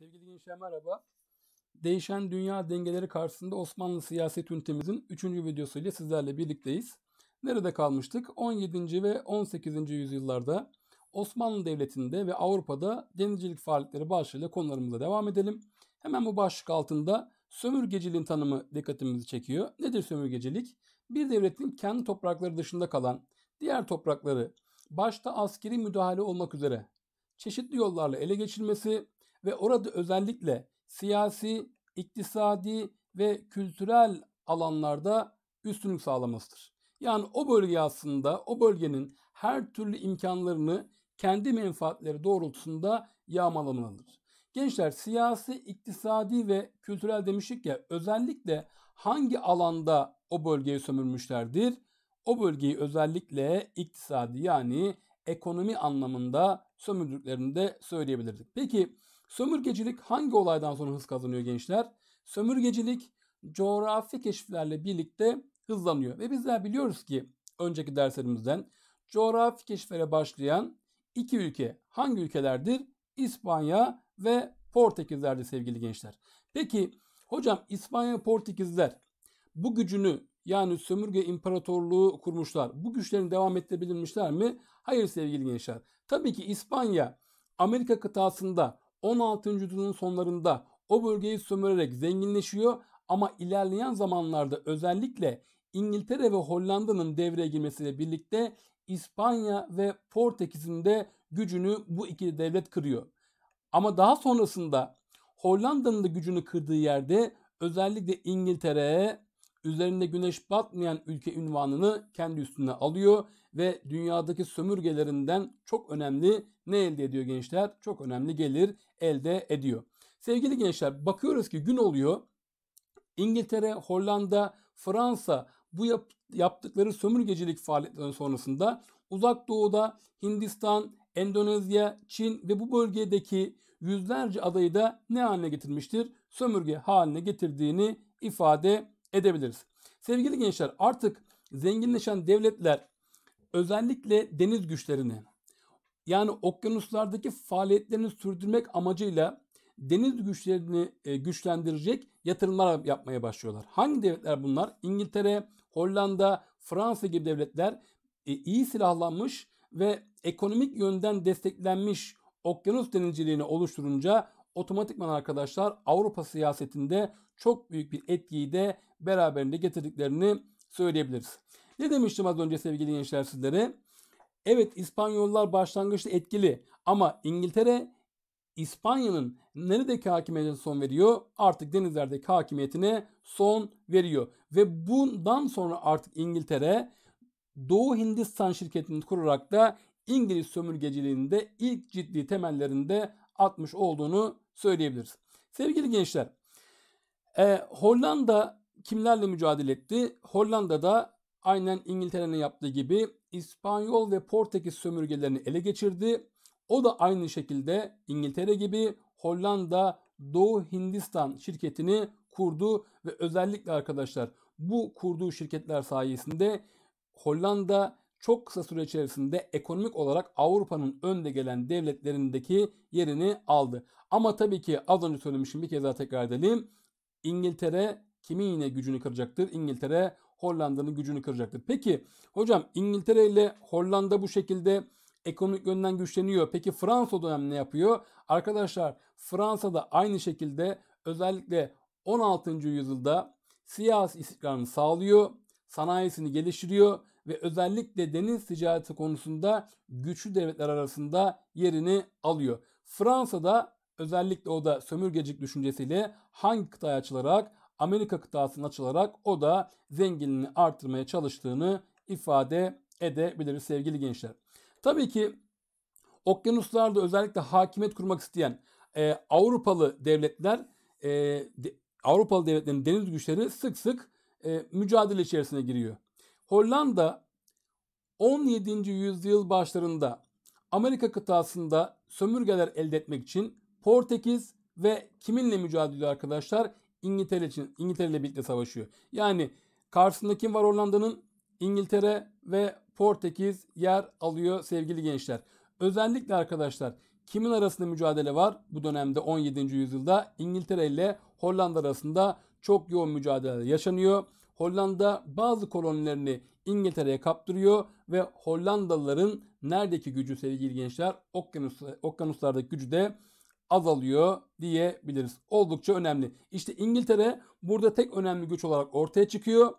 Sevgili gençler merhaba. Değişen dünya dengeleri karşısında Osmanlı siyaset ünitemizin 3. videosuyla sizlerle birlikteyiz. Nerede kalmıştık? 17. ve 18. yüzyıllarda Osmanlı Devleti'nde ve Avrupa'da denizcilik faaliyetleri başlığıyla konularımıza devam edelim. Hemen bu başlık altında sömürgeciliğin tanımı dikkatimizi çekiyor. Nedir sömürgecilik? Bir devletin kendi toprakları dışında kalan diğer toprakları başta askeri müdahale olmak üzere çeşitli yollarla ele geçirmesi ve orada özellikle siyasi, iktisadi ve kültürel alanlarda üstünlük sağlamasıdır. Yani o bölge aslında o bölgenin her türlü imkanlarını kendi menfaatleri doğrultusunda yağmalamalıdır. Gençler siyasi, iktisadi ve kültürel demiştik ya özellikle hangi alanda o bölgeyi sömürmüşlerdir? O bölgeyi özellikle iktisadi yani ekonomi anlamında sömürdüklerini de söyleyebilirdik. Peki sömürgecilik hangi olaydan sonra hız kazanıyor gençler? Sömürgecilik coğrafi keşiflerle birlikte hızlanıyor. Ve bizler biliyoruz ki önceki derslerimizden coğrafi keşiflere başlayan iki ülke hangi ülkelerdir? İspanya ve Portekizler'dir sevgili gençler. Peki hocam İspanya ve Portekizler bu gücünü yani sömürge imparatorluğu kurmuşlar. Bu güçlerini devam ettirebilmişler mi? Hayır sevgili gençler. Tabii ki İspanya Amerika kıtasında 16. yüzyılın sonlarında o bölgeyi sömürerek zenginleşiyor ama ilerleyen zamanlarda özellikle İngiltere ve Hollanda'nın devreye girmesiyle birlikte İspanya ve Portekiz'in de gücünü bu iki devlet kırıyor. Ama daha sonrasında Hollanda'nın da gücünü kırdığı yerde özellikle İngiltere üzerinde güneş batmayan ülke ünvanını kendi üstüne alıyor ve dünyadaki sömürgelerinden çok önemli ne elde ediyor gençler? Çok önemli gelir elde ediyor. Sevgili gençler bakıyoruz ki gün oluyor. İngiltere, Hollanda, Fransa bu yap, yaptıkları sömürgecilik faaliyetlerinin sonrasında uzak doğuda Hindistan, Endonezya, Çin ve bu bölgedeki yüzlerce adayı da ne haline getirmiştir? Sömürge haline getirdiğini ifade edebiliriz. Sevgili gençler artık zenginleşen devletler özellikle deniz güçlerini yani okyanuslardaki faaliyetlerini sürdürmek amacıyla deniz güçlerini e, güçlendirecek yatırımlar yapmaya başlıyorlar. Hangi devletler bunlar? İngiltere, Hollanda, Fransa gibi devletler e, iyi silahlanmış ve ekonomik yönden desteklenmiş okyanus denizciliğini oluşturunca otomatikman arkadaşlar Avrupa siyasetinde çok büyük bir etkiyi de beraberinde getirdiklerini söyleyebiliriz. Ne demiştim az önce sevgili gençler sizlere? Evet İspanyollar başlangıçta etkili ama İngiltere İspanya'nın neredeki hakimiyetine son veriyor? Artık denizlerdeki hakimiyetine son veriyor. Ve bundan sonra artık İngiltere Doğu Hindistan şirketini kurarak da İngiliz sömürgeciliğinde ilk ciddi temellerinde atmış olduğunu söyleyebiliriz. Sevgili gençler, e, Hollanda kimlerle mücadele etti? Hollanda'da aynen İngiltere'nin yaptığı gibi İspanyol ve Portekiz sömürgelerini ele geçirdi. O da aynı şekilde İngiltere gibi Hollanda Doğu Hindistan şirketini kurdu ve özellikle arkadaşlar bu kurduğu şirketler sayesinde Hollanda çok kısa süre içerisinde ekonomik olarak Avrupa'nın önde gelen devletlerindeki yerini aldı. Ama tabii ki az önce söylemişim bir kez daha tekrar edelim. İngiltere kimin yine gücünü kıracaktır? İngiltere Hollanda'nın gücünü kıracaktır. Peki hocam İngiltere ile Hollanda bu şekilde ekonomik yönden güçleniyor. Peki Fransa o dönem ne yapıyor? Arkadaşlar Fransa da aynı şekilde özellikle 16. yüzyılda siyasi istikrarını sağlıyor, sanayisini geliştiriyor ve özellikle deniz ticareti konusunda güçlü devletler arasında yerini alıyor. Fransa'da özellikle o da sömürgecilik düşüncesiyle hangi kıtaya açılarak Amerika kıtasına açılarak o da zenginliğini artırmaya çalıştığını ifade edebiliriz sevgili gençler. Tabii ki okyanuslarda özellikle hakimiyet kurmak isteyen e, Avrupalı devletler e, de, Avrupalı devletlerin deniz güçleri sık sık e, mücadele içerisine giriyor. Hollanda 17. yüzyıl başlarında Amerika kıtasında sömürgeler elde etmek için Portekiz ve kiminle mücadele arkadaşlar? İngiltere için İngiltere ile birlikte savaşıyor. Yani karşısında kim var Hollanda'nın? İngiltere ve Portekiz yer alıyor sevgili gençler. Özellikle arkadaşlar kimin arasında mücadele var? Bu dönemde 17. yüzyılda İngiltere ile Hollanda arasında çok yoğun mücadele yaşanıyor. Hollanda bazı kolonilerini İngiltere'ye kaptırıyor ve Hollandalıların neredeki gücü sevgili gençler okyanus, okyanuslardaki gücü de azalıyor diyebiliriz. Oldukça önemli. İşte İngiltere burada tek önemli güç olarak ortaya çıkıyor.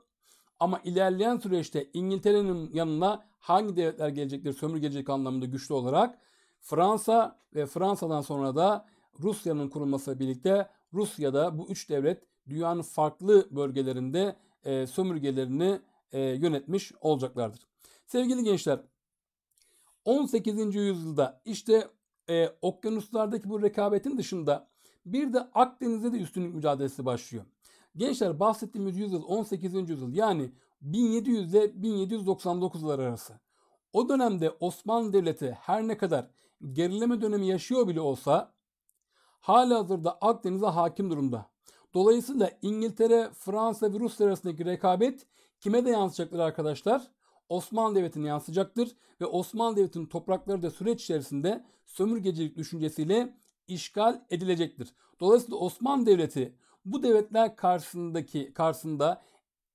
Ama ilerleyen süreçte İngiltere'nin yanına hangi devletler gelecektir sömürge gelecek anlamında güçlü olarak Fransa ve Fransa'dan sonra da Rusya'nın kurulması birlikte Rusya'da bu üç devlet dünyanın farklı bölgelerinde e, sömürgelerini e, yönetmiş olacaklardır. Sevgili gençler 18. yüzyılda işte e, okyanuslardaki bu rekabetin dışında bir de Akdeniz'de de üstünlük mücadelesi başlıyor. Gençler bahsettiğimiz yüzyıl 18. yüzyıl yani 1700 ile 1799 yıllar arası. O dönemde Osmanlı Devleti her ne kadar gerileme dönemi yaşıyor bile olsa hala hazırda Akdeniz'e hakim durumda. Dolayısıyla İngiltere, Fransa ve Rusya arasındaki rekabet kime de yansıyacaktır arkadaşlar? Osmanlı Devleti'ne yansıyacaktır ve Osmanlı Devleti'nin toprakları da süreç içerisinde sömürgecilik düşüncesiyle işgal edilecektir. Dolayısıyla Osmanlı Devleti bu devletler karşısındaki karşısında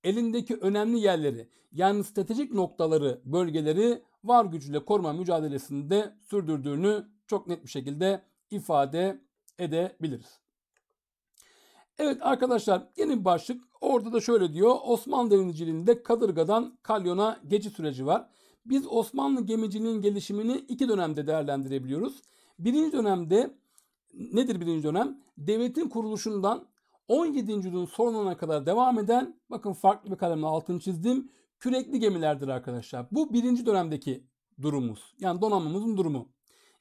elindeki önemli yerleri yani stratejik noktaları, bölgeleri var gücüyle koruma mücadelesinde sürdürdüğünü çok net bir şekilde ifade edebiliriz. Evet arkadaşlar yeni bir başlık. Orada da şöyle diyor. Osmanlı denizciliğinde Kadırga'dan Kalyon'a geçiş süreci var. Biz Osmanlı gemiciliğinin gelişimini iki dönemde değerlendirebiliyoruz. Birinci dönemde nedir birinci dönem? Devletin kuruluşundan 17. yüzyılın sonuna kadar devam eden bakın farklı bir kalemle altını çizdim. Kürekli gemilerdir arkadaşlar. Bu birinci dönemdeki durumumuz. Yani donanmamızın durumu.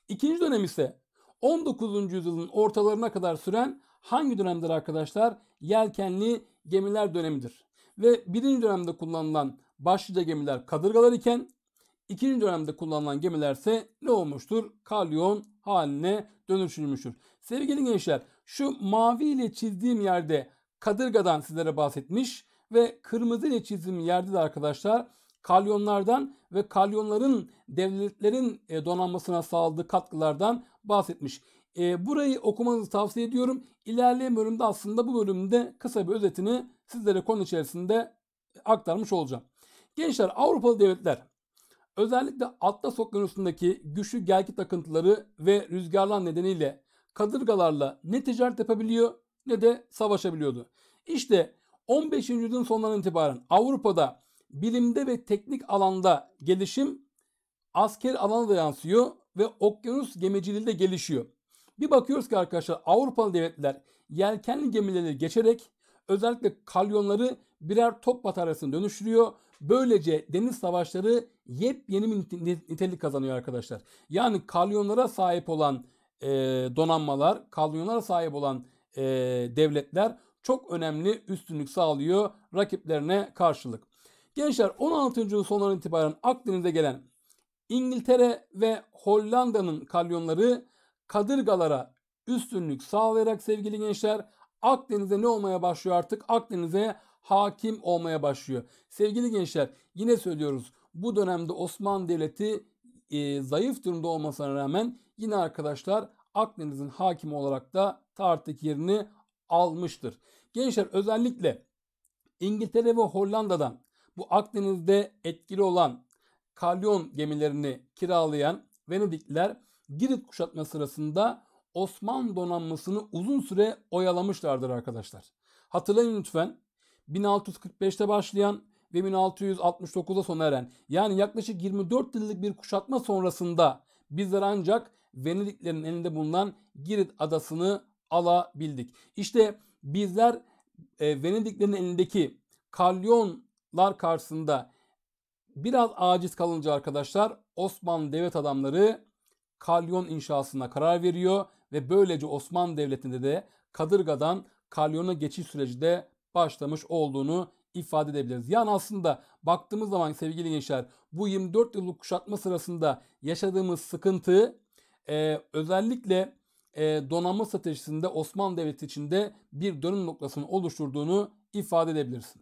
İkinci dönem ise 19. yüzyılın ortalarına kadar süren hangi dönemdir arkadaşlar? Yelkenli gemiler dönemidir. Ve birinci dönemde kullanılan başlıca gemiler kadırgalar iken ikinci dönemde kullanılan gemiler ise ne olmuştur? Kalyon haline dönüşülmüştür. Sevgili gençler şu mavi ile çizdiğim yerde kadırgadan sizlere bahsetmiş ve kırmızı ile çizdiğim yerde de arkadaşlar kalyonlardan ve kalyonların devletlerin e, donanmasına sağladığı katkılardan bahsetmiş. E, burayı okumanızı tavsiye ediyorum. İlerleyen bölümde aslında bu bölümde kısa bir özetini sizlere konu içerisinde aktarmış olacağım. Gençler Avrupalı devletler özellikle Atlas Okyanusu'ndaki güçlü gelki takıntıları ve rüzgarlar nedeniyle kadırgalarla ne ticaret yapabiliyor ne de savaşabiliyordu. İşte 15. yüzyılın sonlarından itibaren Avrupa'da bilimde ve teknik alanda gelişim asker alana da yansıyor ve okyanus gemiciliği de gelişiyor. Bir bakıyoruz ki arkadaşlar Avrupalı devletler yelkenli gemileri geçerek özellikle kalyonları birer top bataryasına dönüştürüyor. Böylece deniz savaşları yepyeni bir nitelik kazanıyor arkadaşlar. Yani kalyonlara sahip olan e, donanmalar, kalyonlara sahip olan e, devletler çok önemli üstünlük sağlıyor rakiplerine karşılık. Gençler 16. yüzyıl sonlarından itibaren Akdeniz'e gelen İngiltere ve Hollanda'nın kalyonları kadırgalara üstünlük sağlayarak sevgili gençler Akdeniz'e ne olmaya başlıyor artık? Akdeniz'e hakim olmaya başlıyor. Sevgili gençler yine söylüyoruz bu dönemde Osmanlı Devleti e, zayıf durumda olmasına rağmen yine arkadaşlar Akdeniz'in hakim olarak da tarihteki yerini almıştır. Gençler özellikle İngiltere ve Hollanda'dan bu Akdeniz'de etkili olan kalyon gemilerini kiralayan Venedikliler Girit kuşatma sırasında Osmanlı donanmasını uzun süre oyalamışlardır arkadaşlar. Hatırlayın lütfen 1645'te başlayan ve 1669'da sona eren yani yaklaşık 24 yıllık bir kuşatma sonrasında bizler ancak Venediklerin elinde bulunan Girit adasını alabildik. İşte bizler e, Venediklerin elindeki kalyonlar karşısında biraz aciz kalınca arkadaşlar Osmanlı devlet adamları kalyon inşasına karar veriyor ve böylece Osmanlı Devleti'nde de Kadırga'dan kalyona geçiş süreci de başlamış olduğunu ifade edebiliriz. Yani aslında baktığımız zaman sevgili gençler bu 24 yıllık kuşatma sırasında yaşadığımız sıkıntı e, özellikle e, donanma stratejisinde Osmanlı Devleti içinde bir dönüm noktasını oluşturduğunu ifade edebilirsin.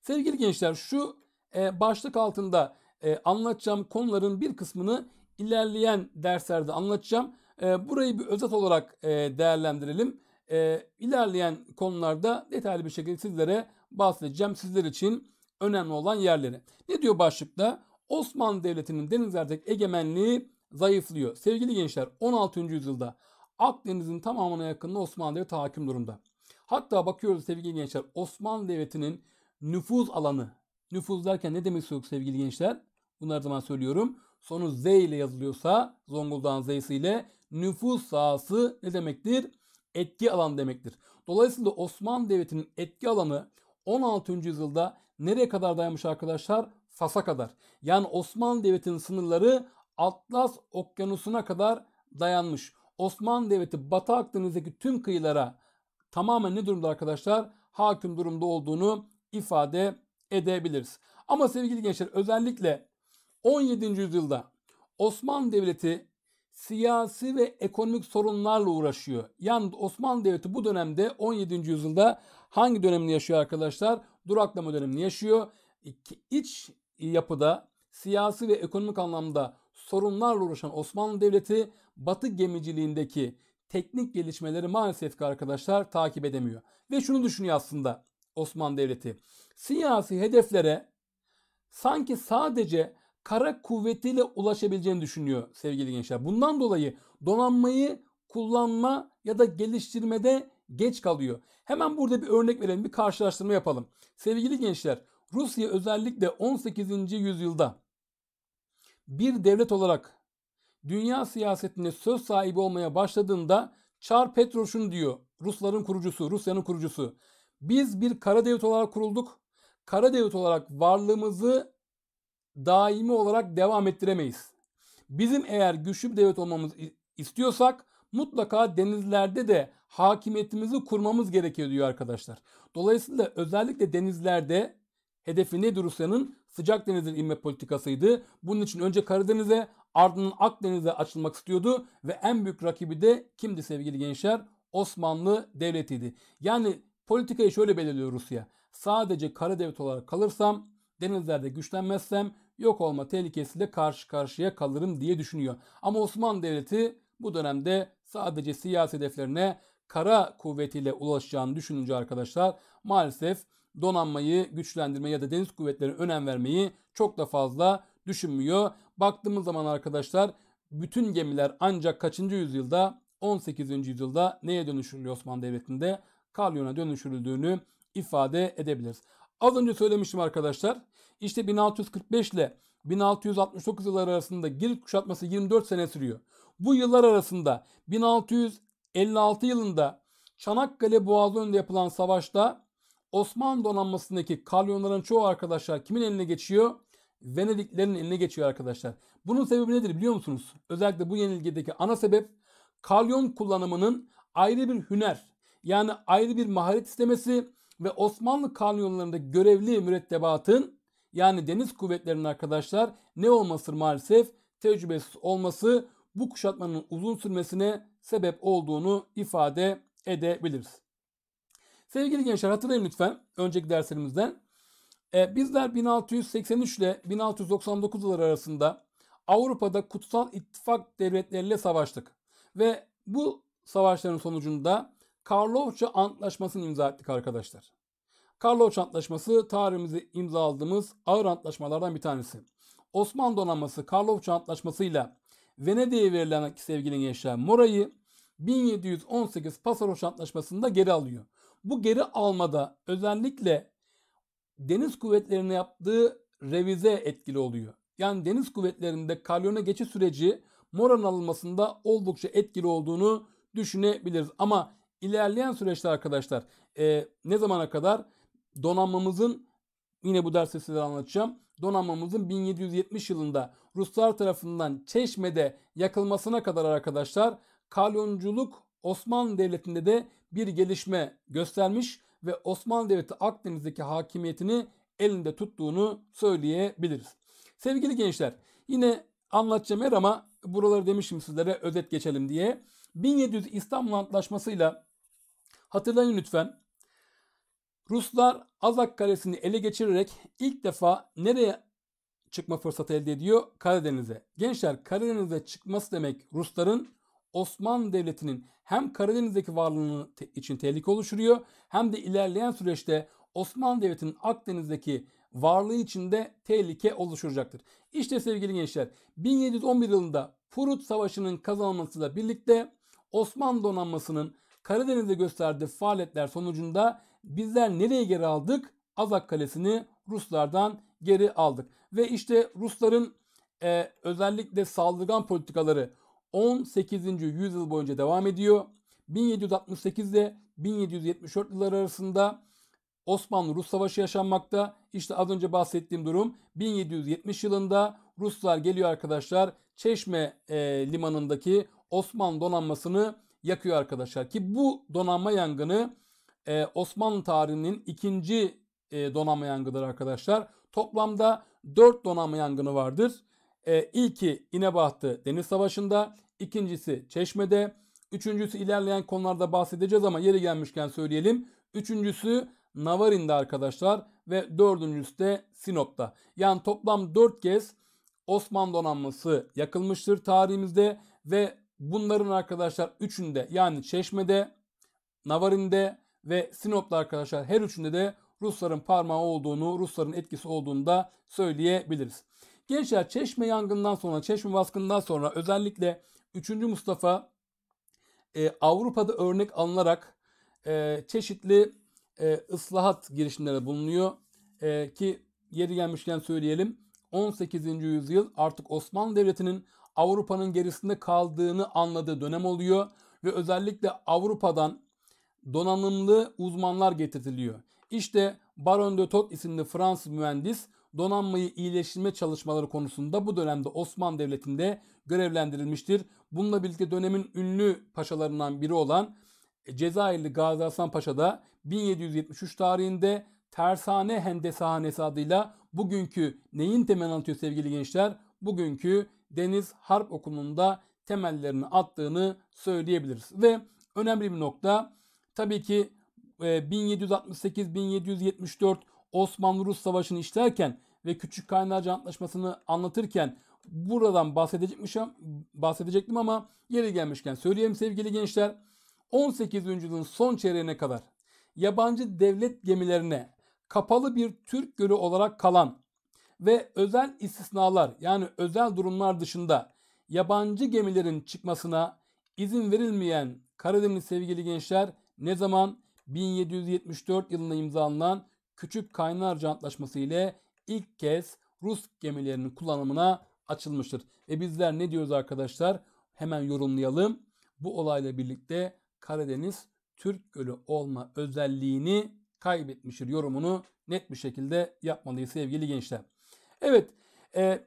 Sevgili gençler şu e, başlık altında e, anlatacağım konuların bir kısmını ilerleyen derslerde anlatacağım. E, burayı bir özet olarak e, değerlendirelim. E, ilerleyen konularda detaylı bir şekilde sizlere bahsedeceğim. Sizler için önemli olan yerleri. Ne diyor başlıkta? Osmanlı Devleti'nin denizlerdeki egemenliği zayıflıyor. Sevgili gençler 16. yüzyılda Akdeniz'in tamamına yakınında Osmanlı Devleti hakim durumda. Hatta bakıyoruz sevgili gençler Osmanlı Devleti'nin nüfuz alanı. Nüfuz derken ne demek istiyoruz sevgili gençler? Bunları zaman söylüyorum. Sonu Z ile yazılıyorsa Zonguldak'ın Z'si ile nüfuz sahası ne demektir? Etki alan demektir. Dolayısıyla Osmanlı Devleti'nin etki alanı 16. yüzyılda nereye kadar dayanmış arkadaşlar? Fas'a kadar. Yani Osmanlı Devleti'nin sınırları Atlas Okyanusu'na kadar dayanmış. Osmanlı Devleti Batı Akdeniz'deki tüm kıyılara tamamen ne durumda arkadaşlar? Hakim durumda olduğunu ifade edebiliriz. Ama sevgili gençler özellikle 17. yüzyılda Osmanlı Devleti siyasi ve ekonomik sorunlarla uğraşıyor. Yani Osmanlı Devleti bu dönemde 17. yüzyılda hangi dönemini yaşıyor arkadaşlar? Duraklama dönemini yaşıyor. İç yapıda siyasi ve ekonomik anlamda sorunlarla uğraşan Osmanlı Devleti Batı gemiciliğindeki teknik gelişmeleri maalesef ki arkadaşlar takip edemiyor. Ve şunu düşünüyor aslında Osmanlı Devleti. Siyasi hedeflere sanki sadece kara kuvvetiyle ulaşabileceğini düşünüyor sevgili gençler. Bundan dolayı donanmayı kullanma ya da geliştirmede geç kalıyor. Hemen burada bir örnek verelim, bir karşılaştırma yapalım. Sevgili gençler, Rusya özellikle 18. yüzyılda bir devlet olarak dünya siyasetinde söz sahibi olmaya başladığında Çar Petroş'un diyor Rusların kurucusu, Rusya'nın kurucusu. Biz bir kara devlet olarak kurulduk. Kara devlet olarak varlığımızı daimi olarak devam ettiremeyiz. Bizim eğer güçlü bir devlet olmamız istiyorsak mutlaka denizlerde de hakimiyetimizi kurmamız gerekiyor diyor arkadaşlar. Dolayısıyla özellikle denizlerde hedefi nedir Rusya'nın? Sıcak denizin inme politikasıydı. Bunun için önce Karadeniz'e ardından Akdeniz'e açılmak istiyordu ve en büyük rakibi de kimdi sevgili gençler? Osmanlı Devleti'ydi. Yani politikayı şöyle belirliyor Rusya. Sadece kara devlet olarak kalırsam, denizlerde güçlenmezsem yok olma tehlikesiyle karşı karşıya kalırım diye düşünüyor. Ama Osmanlı Devleti bu dönemde sadece siyasi hedeflerine kara kuvvetiyle ulaşacağını düşününce arkadaşlar maalesef donanmayı güçlendirme ya da deniz kuvvetlerine önem vermeyi çok da fazla düşünmüyor. Baktığımız zaman arkadaşlar bütün gemiler ancak kaçıncı yüzyılda 18. yüzyılda neye dönüştürülüyor Osmanlı Devleti'nde? Kalyona dönüştürüldüğünü ifade edebiliriz. Az önce söylemiştim arkadaşlar. İşte 1645 ile 1669 yılları arasında Girit kuşatması 24 sene sürüyor. Bu yıllar arasında 1656 yılında Çanakkale Boğazı önünde yapılan savaşta Osmanlı donanmasındaki kalyonların çoğu arkadaşlar kimin eline geçiyor? Venediklerin eline geçiyor arkadaşlar. Bunun sebebi nedir biliyor musunuz? Özellikle bu yenilgideki ana sebep kalyon kullanımının ayrı bir hüner yani ayrı bir maharet istemesi ve Osmanlı kalyonlarında görevli mürettebatın yani deniz kuvvetlerinin arkadaşlar ne olması maalesef tecrübesiz olması bu kuşatmanın uzun sürmesine sebep olduğunu ifade edebiliriz. Sevgili gençler hatırlayın lütfen önceki derslerimizden. Ee, bizler 1683 ile 1699 yılları arasında Avrupa'da kutsal ittifak devletleriyle savaştık. Ve bu savaşların sonucunda Karlofça Antlaşması'nı imza ettik arkadaşlar. Karlofça Antlaşması tarihimizi imzaladığımız ağır antlaşmalardan bir tanesi. Osmanlı donanması Karlofça Antlaşması ile Venedik'e verilen sevgili gençler Mora'yı 1718 Pasaroş Antlaşması'nda geri alıyor. Bu geri almada özellikle deniz kuvvetlerine yaptığı revize etkili oluyor. Yani deniz kuvvetlerinde kalyona geçiş süreci Mora'nın alınmasında oldukça etkili olduğunu düşünebiliriz. Ama ilerleyen süreçte arkadaşlar e, ne zamana kadar donanmamızın yine bu derste size anlatacağım. Donanmamızın 1770 yılında Ruslar tarafından Çeşme'de yakılmasına kadar arkadaşlar kalyonculuk Osmanlı Devleti'nde de bir gelişme göstermiş ve Osmanlı Devleti Akdeniz'deki hakimiyetini elinde tuttuğunu söyleyebiliriz. Sevgili gençler yine anlatacağım yer ama buraları demişim sizlere özet geçelim diye. 1700 İstanbul Antlaşması'yla hatırlayın lütfen Ruslar Azak Kalesi'ni ele geçirerek ilk defa nereye çıkma fırsatı elde ediyor? Karadeniz'e. Gençler Karadeniz'e çıkması demek Rusların Osmanlı Devleti'nin hem Karadeniz'deki varlığını te- için tehlike oluşturuyor hem de ilerleyen süreçte Osmanlı Devleti'nin Akdeniz'deki varlığı için de tehlike oluşturacaktır. İşte sevgili gençler 1711 yılında Prut Savaşı'nın kazanılmasıyla birlikte Osmanlı donanmasının Karadeniz'de gösterdiği faaliyetler sonucunda bizler nereye geri aldık? Azak Kalesi'ni Ruslardan geri aldık. Ve işte Rusların e, özellikle saldırgan politikaları 18. yüzyıl boyunca devam ediyor. 1768 ile 1774 yılları arasında Osmanlı-Rus Savaşı yaşanmakta. İşte az önce bahsettiğim durum 1770 yılında Ruslar geliyor arkadaşlar Çeşme e, limanındaki Osmanlı donanmasını yakıyor arkadaşlar. Ki bu donanma yangını e, Osmanlı tarihinin ikinci e, donanma yangıdır arkadaşlar. Toplamda 4 donanma yangını vardır. E, ilki İnebahtı Deniz Savaşı'nda, ikincisi Çeşme'de, üçüncüsü ilerleyen konularda bahsedeceğiz ama yeri gelmişken söyleyelim. Üçüncüsü Navarin'de arkadaşlar ve dördüncüsü de Sinop'ta. Yani toplam 4 kez Osmanlı donanması yakılmıştır tarihimizde ve bunların arkadaşlar üçünde yani Çeşme'de, Navarin'de ve Sinop'ta arkadaşlar her üçünde de Rusların parmağı olduğunu, Rusların etkisi olduğunu da söyleyebiliriz. Gençler Çeşme yangından sonra, Çeşme baskından sonra özellikle 3. Mustafa e, Avrupa'da örnek alınarak e, çeşitli e, ıslahat girişimleri bulunuyor. E, ki yeri gelmişken söyleyelim 18. yüzyıl artık Osmanlı Devleti'nin Avrupa'nın gerisinde kaldığını anladığı dönem oluyor ve özellikle Avrupa'dan donanımlı uzmanlar getiriliyor. İşte Baron de Tot isimli Fransız mühendis donanmayı iyileştirme çalışmaları konusunda bu dönemde Osmanlı Devleti'nde görevlendirilmiştir. Bununla birlikte dönemin ünlü paşalarından biri olan Cezayirli Gazi Hasan Paşa da 1773 tarihinde Tersane Hendeshanesi adıyla bugünkü neyin temelini atıyor sevgili gençler? Bugünkü Deniz Harp Okulu'nda temellerini attığını söyleyebiliriz. Ve önemli bir nokta tabii ki 1768-1774 Osmanlı-Rus Savaşı'nı işlerken ve Küçük Kaynarca Antlaşması'nı anlatırken buradan bahsedecekmişim, bahsedecektim ama yeri gelmişken söyleyeyim sevgili gençler. 18. yüzyılın son çeyreğine kadar yabancı devlet gemilerine kapalı bir Türk gölü olarak kalan ve özel istisnalar yani özel durumlar dışında yabancı gemilerin çıkmasına izin verilmeyen Karadeniz sevgili gençler ne zaman 1774 yılında imzalanan Küçük Kaynarca Antlaşması ile ilk kez Rus gemilerinin kullanımına açılmıştır. Ve bizler ne diyoruz arkadaşlar? Hemen yorumlayalım. Bu olayla birlikte Karadeniz Türk Gölü olma özelliğini kaybetmiştir yorumunu net bir şekilde yapmalıyız sevgili gençler. Evet e,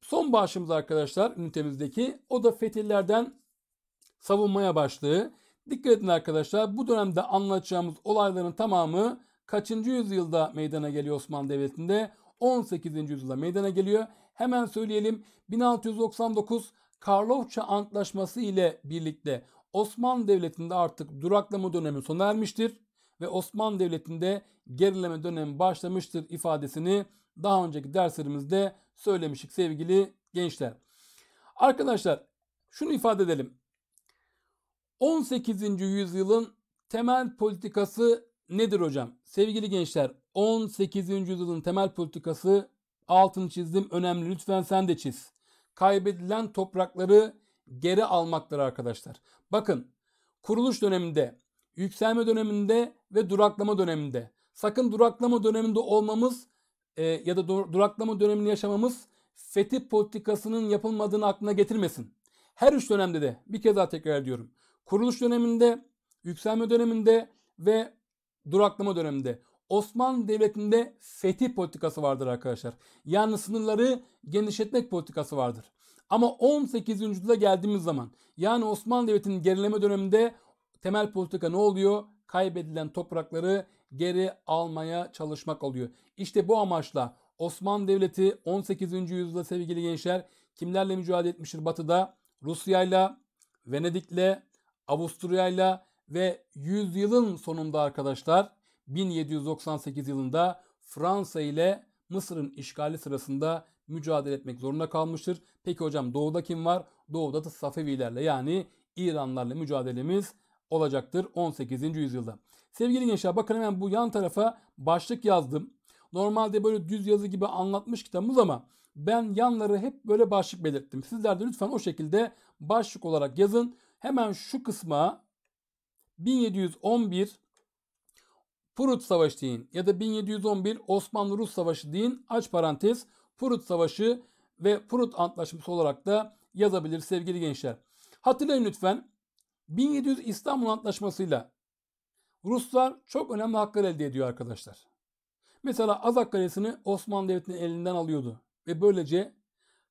son başımız arkadaşlar ünitemizdeki o da fetihlerden savunmaya başlığı. Dikkat edin arkadaşlar bu dönemde anlatacağımız olayların tamamı kaçıncı yüzyılda meydana geliyor Osmanlı Devleti'nde? 18. yüzyılda meydana geliyor. Hemen söyleyelim 1699 Karlofça Antlaşması ile birlikte Osmanlı Devleti'nde artık duraklama dönemi sona ermiştir ve Osmanlı Devleti'nde gerileme dönemi başlamıştır ifadesini daha önceki derslerimizde söylemiştik sevgili gençler. Arkadaşlar şunu ifade edelim. 18. yüzyılın temel politikası nedir hocam? Sevgili gençler 18. yüzyılın temel politikası altını çizdim önemli lütfen sen de çiz. Kaybedilen toprakları geri almaktır arkadaşlar. Bakın kuruluş döneminde, yükselme döneminde ve duraklama döneminde. Sakın duraklama döneminde olmamız e, ya da duraklama dönemini yaşamamız fetih politikasının yapılmadığını aklına getirmesin. Her üç dönemde de bir kez daha tekrar ediyorum. Kuruluş döneminde, yükselme döneminde ve duraklama döneminde Osmanlı Devleti'nde fetih politikası vardır arkadaşlar. Yani sınırları genişletmek politikası vardır. Ama 18. yüzyıla geldiğimiz zaman yani Osmanlı Devleti'nin gerileme döneminde temel politika ne oluyor? Kaybedilen toprakları geri almaya çalışmak oluyor. İşte bu amaçla Osmanlı Devleti 18. yüzyılda sevgili gençler kimlerle mücadele etmiştir batıda? Rusya'yla, Venedik'le, Avusturya'yla ve yüzyılın sonunda arkadaşlar 1798 yılında Fransa ile Mısır'ın işgali sırasında mücadele etmek zorunda kalmıştır. Peki hocam doğuda kim var? Doğuda da Safevilerle yani İranlarla mücadelemiz olacaktır 18. yüzyılda. Sevgili gençler bakın hemen bu yan tarafa başlık yazdım. Normalde böyle düz yazı gibi anlatmış kitabımız ama ben yanları hep böyle başlık belirttim. Sizler de lütfen o şekilde başlık olarak yazın. Hemen şu kısma 1711 Prut Savaşı deyin ya da 1711 Osmanlı-Rus Savaşı deyin. Aç parantez Prut Savaşı ve Prut Antlaşması olarak da yazabilir sevgili gençler. Hatırlayın lütfen 1700 İstanbul Antlaşması'yla Ruslar çok önemli haklar elde ediyor arkadaşlar. Mesela Azak Kalesi'ni Osmanlı Devleti'nin elinden alıyordu ve böylece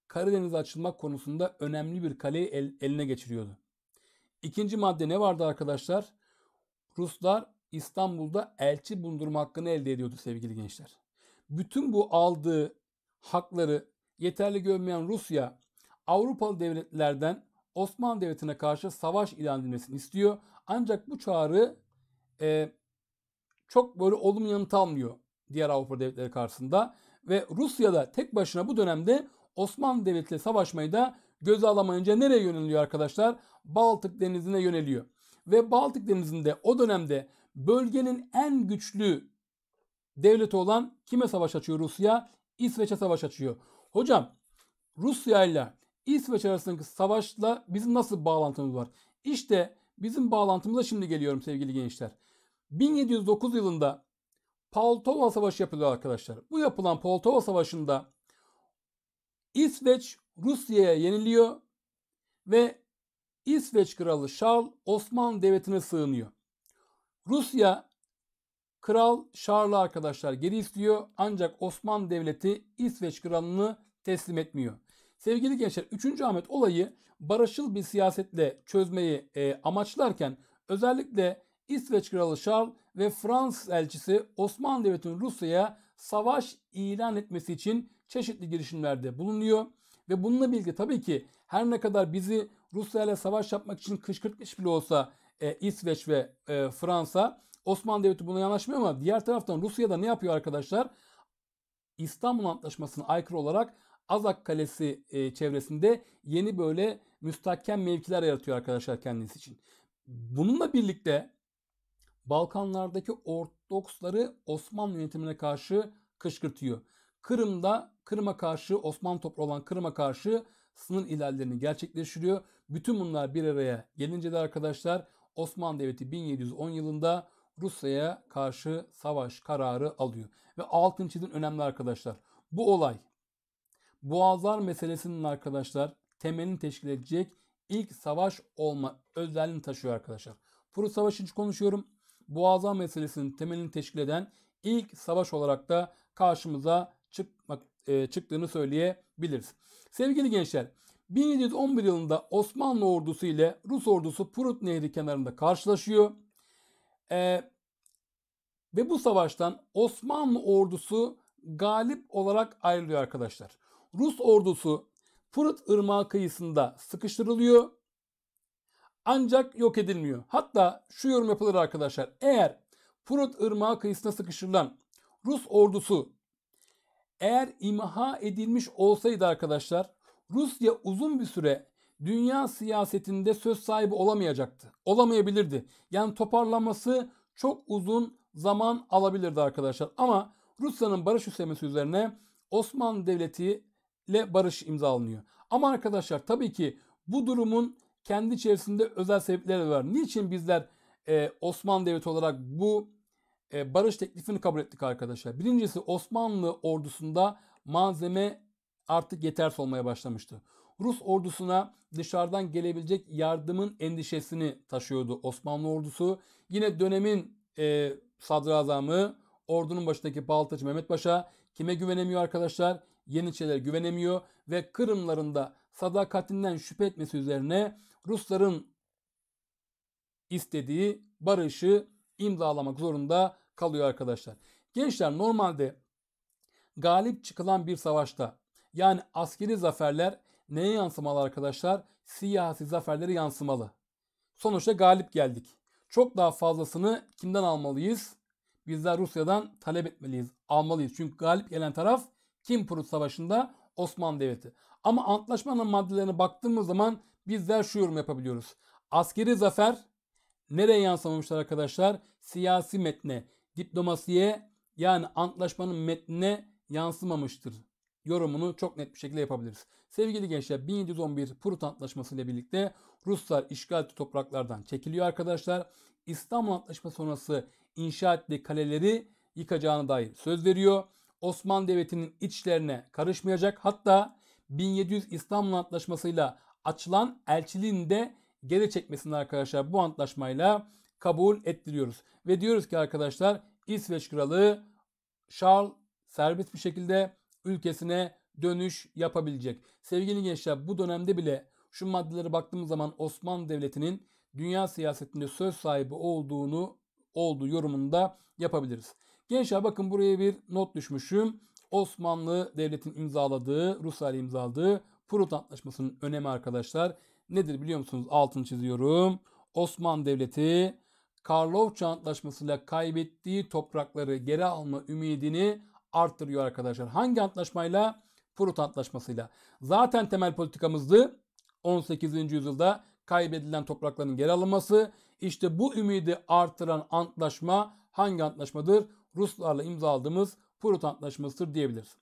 Karadeniz'e açılmak konusunda önemli bir kaleyi el, eline geçiriyordu. İkinci madde ne vardı arkadaşlar? Ruslar İstanbul'da elçi bulundurma hakkını elde ediyordu sevgili gençler. Bütün bu aldığı hakları yeterli görmeyen Rusya Avrupalı devletlerden Osmanlı Devleti'ne karşı savaş ilan edilmesini istiyor. Ancak bu çağrı e, çok böyle olumlu yanıt almıyor diğer Avrupa devletleri karşısında. Ve Rusya da tek başına bu dönemde Osmanlı Devleti ile savaşmayı da göze alamayınca nereye yöneliyor arkadaşlar? Baltık Denizi'ne yöneliyor. Ve Baltık Denizi'nde o dönemde bölgenin en güçlü devleti olan kime savaş açıyor Rusya? İsveç'e savaş açıyor. Hocam Rusya ile İsveç arasındaki savaşla bizim nasıl bağlantımız var? İşte bizim bağlantımıza şimdi geliyorum sevgili gençler. 1709 yılında Poltava Savaşı yapılıyor arkadaşlar. Bu yapılan Poltava Savaşı'nda İsveç Rusya'ya yeniliyor ve İsveç Kralı Charles Osmanlı Devleti'ne sığınıyor. Rusya Kral Charles'ı arkadaşlar geri istiyor ancak Osmanlı Devleti İsveç Kralı'nı teslim etmiyor. Sevgili gençler 3. Ahmet olayı barışçıl bir siyasetle çözmeyi e, amaçlarken özellikle İsveç Kralı Charles ve Fransız elçisi Osmanlı Devleti'nin Rusya'ya savaş ilan etmesi için çeşitli girişimlerde bulunuyor. Ve bununla birlikte tabii ki her ne kadar bizi Rusya ile savaş yapmak için kışkırtmış bile olsa e, İsveç ve e, Fransa Osmanlı Devleti buna yanaşmıyor ama diğer taraftan Rusya da ne yapıyor arkadaşlar? İstanbul Antlaşması'na aykırı olarak Azak Kalesi e, çevresinde yeni böyle müstahkem mevkiler yaratıyor arkadaşlar kendisi için. Bununla birlikte Balkanlardaki Ortodoksları Osmanlı yönetimine karşı kışkırtıyor. Kırım'da Kırım'a karşı Osmanlı toprağı olan Kırım'a karşı sınır ilerlerini gerçekleştiriyor. Bütün bunlar bir araya gelince de arkadaşlar Osmanlı Devleti 1710 yılında Rusya'ya karşı savaş kararı alıyor. Ve altın çizin önemli arkadaşlar. Bu olay Boğazlar meselesinin arkadaşlar temelini teşkil edecek ilk savaş olma özelliğini taşıyor arkadaşlar. Prut Savaşı için konuşuyorum. Boğazlar meselesinin temelini teşkil eden ilk savaş olarak da karşımıza çıkmak, e, çıktığını söyleyebiliriz. Sevgili gençler 1711 yılında Osmanlı ordusu ile Rus ordusu Prut Nehri kenarında karşılaşıyor. E, ve bu savaştan Osmanlı ordusu galip olarak ayrılıyor arkadaşlar. Rus ordusu Fırat Irmağı kıyısında sıkıştırılıyor. Ancak yok edilmiyor. Hatta şu yorum yapılır arkadaşlar. Eğer Fırat Irmağı kıyısına sıkıştırılan Rus ordusu eğer imha edilmiş olsaydı arkadaşlar Rusya uzun bir süre dünya siyasetinde söz sahibi olamayacaktı. Olamayabilirdi. Yani toparlanması çok uzun zaman alabilirdi arkadaşlar. Ama Rusya'nın barış üslemesi üzerine Osmanlı Devleti ile barış imzalanıyor. Ama arkadaşlar tabii ki bu durumun kendi içerisinde özel sebepleri var. Niçin bizler e, Osmanlı Devleti olarak bu e, barış teklifini kabul ettik arkadaşlar? Birincisi Osmanlı ordusunda malzeme artık yetersiz olmaya başlamıştı. Rus ordusuna dışarıdan gelebilecek yardımın endişesini taşıyordu Osmanlı ordusu. Yine dönemin e, sadrazamı ordunun başındaki Baltacı Mehmet Paşa kime güvenemiyor arkadaşlar? Yeniçeriler güvenemiyor ve Kırımlarında sadakatinden şüphe etmesi üzerine Rusların istediği barışı imzalamak zorunda kalıyor arkadaşlar. Gençler normalde galip çıkılan bir savaşta yani askeri zaferler neye yansımalı arkadaşlar? Siyasi zaferleri yansımalı. Sonuçta galip geldik. Çok daha fazlasını kimden almalıyız? Bizler Rusya'dan talep etmeliyiz, almalıyız. Çünkü galip gelen taraf kim Prut Savaşı'nda? Osmanlı Devleti. Ama antlaşmanın maddelerine baktığımız zaman bizler şu yorum yapabiliyoruz. Askeri zafer nereye yansımamışlar arkadaşlar? Siyasi metne, diplomasiye yani antlaşmanın metnine yansımamıştır. Yorumunu çok net bir şekilde yapabiliriz. Sevgili gençler 1711 Prut Antlaşması ile birlikte Ruslar işgal topraklardan çekiliyor arkadaşlar. İstanbul Antlaşması sonrası inşa ettiği kaleleri yıkacağına dair söz veriyor. Osmanlı Devleti'nin içlerine karışmayacak. Hatta 1700 İstanbul Antlaşması'yla açılan elçiliğini de geri çekmesini arkadaşlar bu antlaşmayla kabul ettiriyoruz. Ve diyoruz ki arkadaşlar İsveç Kralı Charles serbest bir şekilde ülkesine dönüş yapabilecek. Sevgili gençler bu dönemde bile şu maddelere baktığımız zaman Osmanlı Devleti'nin dünya siyasetinde söz sahibi olduğunu olduğu yorumunda yapabiliriz. Gençler bakın buraya bir not düşmüşüm. Osmanlı Devleti'nin imzaladığı, Rusya ile imzaladığı Prut Antlaşması'nın önemi arkadaşlar. Nedir biliyor musunuz? Altını çiziyorum. Osmanlı Devleti Karlofça Antlaşması'yla kaybettiği toprakları geri alma ümidini arttırıyor arkadaşlar. Hangi antlaşmayla? Prut Antlaşması'yla. Zaten temel politikamızdı. 18. yüzyılda kaybedilen toprakların geri alınması. İşte bu ümidi artıran antlaşma hangi antlaşmadır? Ruslarla imzaladığımız Prut Antlaşması'dır diyebiliriz.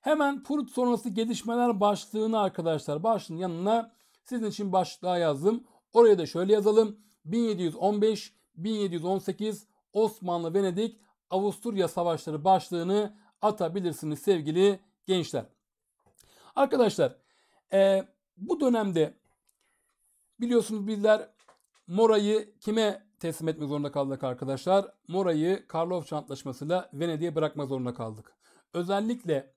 Hemen Prut sonrası gelişmeler başlığını arkadaşlar başlığın yanına sizin için başlığa yazdım. Oraya da şöyle yazalım. 1715-1718 Osmanlı Venedik Avusturya Savaşları başlığını atabilirsiniz sevgili gençler. Arkadaşlar e, bu dönemde biliyorsunuz bizler Mora'yı kime teslim etmek zorunda kaldık arkadaşlar? Mora'yı Karlofça Antlaşması'yla Venedik'e bırakmak zorunda kaldık. Özellikle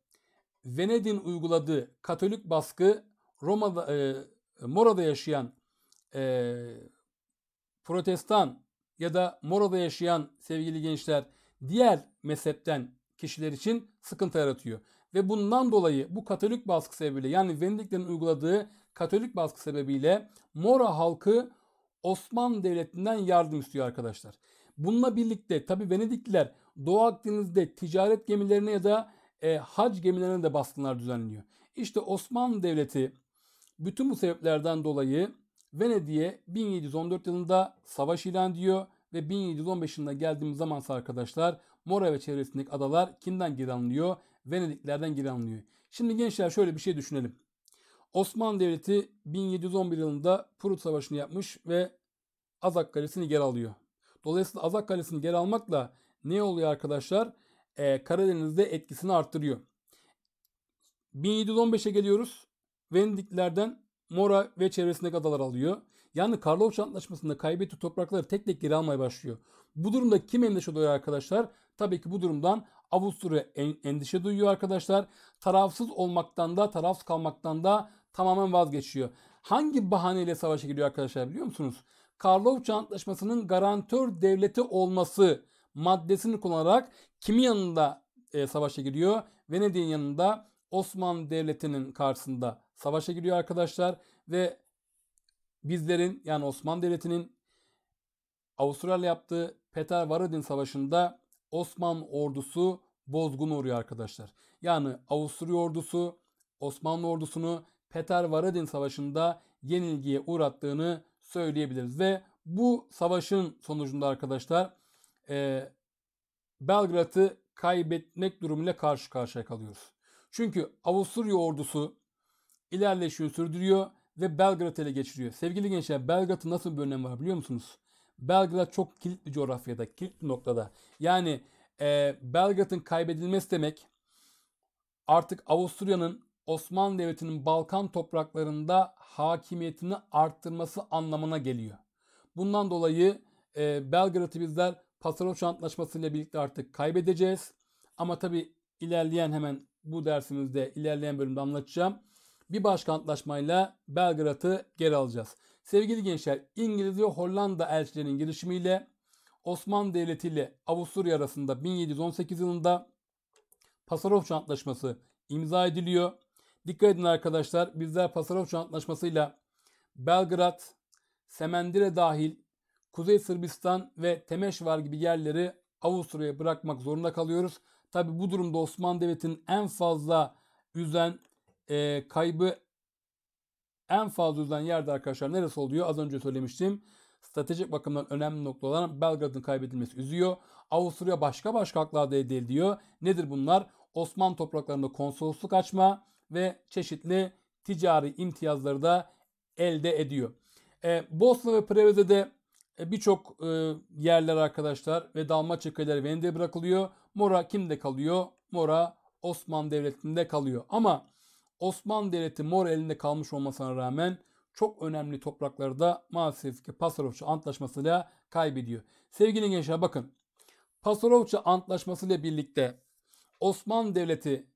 Venedik'in uyguladığı Katolik baskı Roma'da e, Mora'da yaşayan e, Protestan ya da Mora'da yaşayan sevgili gençler diğer mezhepten kişiler için sıkıntı yaratıyor. Ve bundan dolayı bu Katolik baskı sebebiyle yani Venediklerin uyguladığı Katolik baskı sebebiyle Mora halkı Osmanlı Devleti'nden yardım istiyor arkadaşlar. Bununla birlikte tabi Venedikliler Doğu Akdeniz'de ticaret gemilerine ya da e, hac gemilerine de baskınlar düzenliyor. İşte Osmanlı Devleti bütün bu sebeplerden dolayı Venedik'e 1714 yılında savaş ilan ediyor ve 1715 yılında geldiğimiz zaman arkadaşlar Mora ve çevresindeki adalar kimden geri alınıyor? Venediklerden geri alınıyor. Şimdi gençler şöyle bir şey düşünelim. Osmanlı Devleti 1711 yılında Prut Savaşı'nı yapmış ve Azak Kalesi'ni geri alıyor. Dolayısıyla Azak Kalesi'ni geri almakla ne oluyor arkadaşlar? Ee, Karadeniz'de etkisini arttırıyor. 1715'e geliyoruz. Venediklerden Mora ve çevresindeki adalar alıyor. Yani Karlofça Antlaşması'nda kaybettiği toprakları tek tek geri almaya başlıyor. Bu durumda kim endişe duyuyor arkadaşlar? Tabii ki bu durumdan Avusturya endişe duyuyor arkadaşlar. Tarafsız olmaktan da tarafsız kalmaktan da tamamen vazgeçiyor. Hangi bahaneyle savaşa giriyor arkadaşlar biliyor musunuz? Karlofça Antlaşması'nın garantör devleti olması maddesini kullanarak kimin yanında e, savaşa giriyor? Venedik'in yanında Osmanlı Devleti'nin karşısında savaşa giriyor arkadaşlar ve bizlerin yani Osmanlı Devleti'nin Avustralya yaptığı Peter Varadin Savaşı'nda Osmanlı ordusu bozgun uğruyor arkadaşlar. Yani Avusturya ordusu Osmanlı ordusunu Peter Varadin Savaşı'nda yenilgiye uğrattığını söyleyebiliriz. Ve bu savaşın sonucunda arkadaşlar e, Belgrad'ı kaybetmek durumuyla karşı karşıya kalıyoruz. Çünkü Avusturya ordusu ilerleyişini sürdürüyor ve Belgrad ele geçiriyor. Sevgili gençler Belgrad'ın nasıl bir önemi var biliyor musunuz? Belgrad çok kilit bir coğrafyada, kilit bir noktada. Yani e, Belgrad'ın kaybedilmesi demek artık Avusturya'nın Osmanlı Devleti'nin Balkan topraklarında hakimiyetini arttırması anlamına geliyor. Bundan dolayı e, Belgrad'ı bizler Pasarofça Antlaşması ile birlikte artık kaybedeceğiz. Ama tabi ilerleyen hemen bu dersimizde ilerleyen bölümde anlatacağım. Bir başka antlaşmayla Belgrad'ı geri alacağız. Sevgili gençler İngiliz ve Hollanda elçilerinin girişimiyle Osmanlı Devleti ile Avusturya arasında 1718 yılında Pasarofça Antlaşması imza ediliyor. Dikkat edin arkadaşlar bizler Pasarofça Antlaşması'yla Belgrad, Semendire dahil Kuzey Sırbistan ve Temeşvar gibi yerleri Avusturya'ya bırakmak zorunda kalıyoruz. Tabi bu durumda Osmanlı Devleti'nin en fazla üzen e, kaybı en fazla uzayan yerde arkadaşlar neresi oluyor? Az önce söylemiştim. Stratejik bakımdan önemli nokta olan Belgrad'ın kaybedilmesi üzüyor. Avusturya başka başka haklar da elde. Nedir bunlar? Osmanlı topraklarında konsolosluk açma ve çeşitli ticari imtiyazları da elde ediyor. E, Bosna ve Preveze'de e, birçok e, yerler arkadaşlar ve Dalmaçya köyleri Venedik'e bırakılıyor. Mora kimde kalıyor? Mora Osmanlı Devleti'nde kalıyor. Ama Osmanlı Devleti Mor elinde kalmış olmasına rağmen çok önemli toprakları da maalesef ki Pasarofça Antlaşması'yla kaybediyor. Sevgili gençler bakın. Pasarofça Antlaşması birlikte Osmanlı Devleti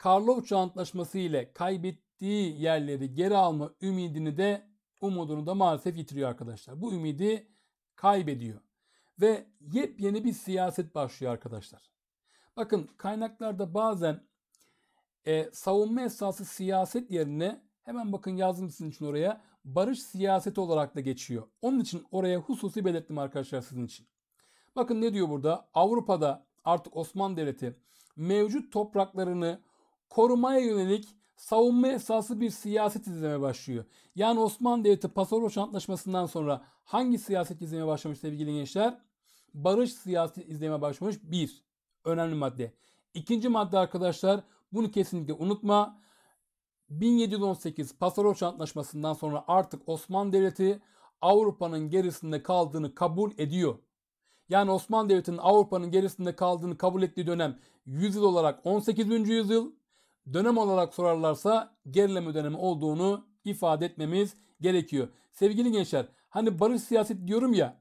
Karlofça Antlaşması ile kaybettiği yerleri geri alma ümidini de umudunu da maalesef yitiriyor arkadaşlar. Bu ümidi kaybediyor. Ve yepyeni bir siyaset başlıyor arkadaşlar. Bakın kaynaklarda bazen e, savunma esası siyaset yerine hemen bakın yazdım sizin için oraya barış siyaseti olarak da geçiyor. Onun için oraya hususi belirttim arkadaşlar sizin için. Bakın ne diyor burada? Avrupa'da artık Osmanlı Devleti mevcut topraklarını korumaya yönelik savunma esası bir siyaset izlemeye başlıyor. Yani Osmanlı Devleti Pasarhoş Antlaşması'ndan sonra hangi siyaset izlemeye başlamış sevgili gençler? Barış siyaseti izlemeye başlamış. Bir, önemli madde. İkinci madde arkadaşlar bunu kesinlikle unutma. 1718 Pasarhoş Antlaşması'ndan sonra artık Osmanlı Devleti Avrupa'nın gerisinde kaldığını kabul ediyor. Yani Osmanlı Devleti'nin Avrupa'nın gerisinde kaldığını kabul ettiği dönem yüzyıl olarak 18. yüzyıl, dönem olarak sorarlarsa gerileme dönemi olduğunu ifade etmemiz gerekiyor. Sevgili gençler, hani barış siyaseti diyorum ya,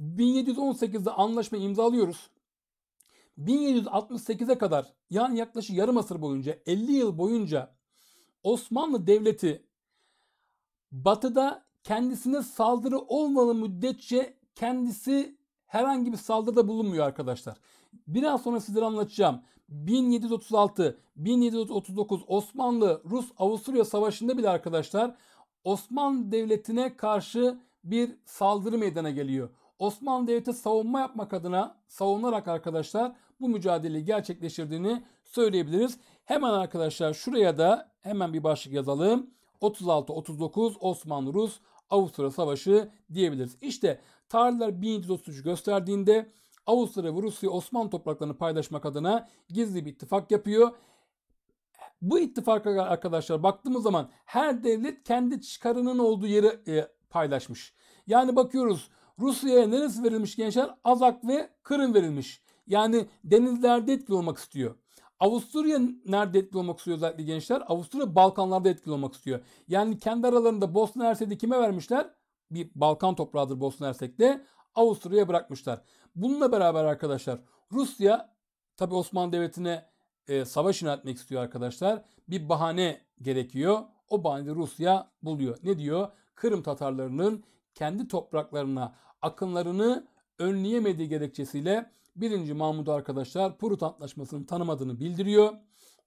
1718'de anlaşma imzalıyoruz. 1768'e kadar yani yaklaşık yarım asır boyunca 50 yıl boyunca Osmanlı Devleti batıda kendisine saldırı olmalı müddetçe kendisi herhangi bir saldırıda bulunmuyor arkadaşlar. Biraz sonra sizlere anlatacağım. 1736-1739 Osmanlı Rus Avusturya Savaşı'nda bile arkadaşlar Osmanlı Devleti'ne karşı bir saldırı meydana geliyor. Osmanlı Devleti savunma yapmak adına savunarak arkadaşlar bu mücadeleyi gerçekleştirdiğini söyleyebiliriz. Hemen arkadaşlar şuraya da hemen bir başlık yazalım. 36-39 Osmanlı-Rus Avusturya Savaşı diyebiliriz. İşte tarihler 1733 gösterdiğinde Avusturya ve Rusya Osmanlı topraklarını paylaşmak adına gizli bir ittifak yapıyor. Bu ittifaka arkadaşlar baktığımız zaman her devlet kendi çıkarının olduğu yeri e, paylaşmış. Yani bakıyoruz Rusya'ya neresi verilmiş gençler? Azak ve Kırım verilmiş. Yani denizlerde etkili olmak istiyor. Avusturya nerede etkili olmak istiyor özellikle gençler? Avusturya Balkanlarda etkili olmak istiyor. Yani kendi aralarında Bosna Hersek'te kime vermişler? Bir Balkan toprağıdır Bosna Hersek'te. Avusturya'ya bırakmışlar. Bununla beraber arkadaşlar Rusya tabi Osmanlı Devleti'ne e, savaş yöneltmek istiyor arkadaşlar. Bir bahane gerekiyor. O bahanede Rusya buluyor. Ne diyor? Kırım Tatarlarının kendi topraklarına akınlarını önleyemediği gerekçesiyle 1. Mahmud arkadaşlar Prut Antlaşması'nın tanımadığını bildiriyor.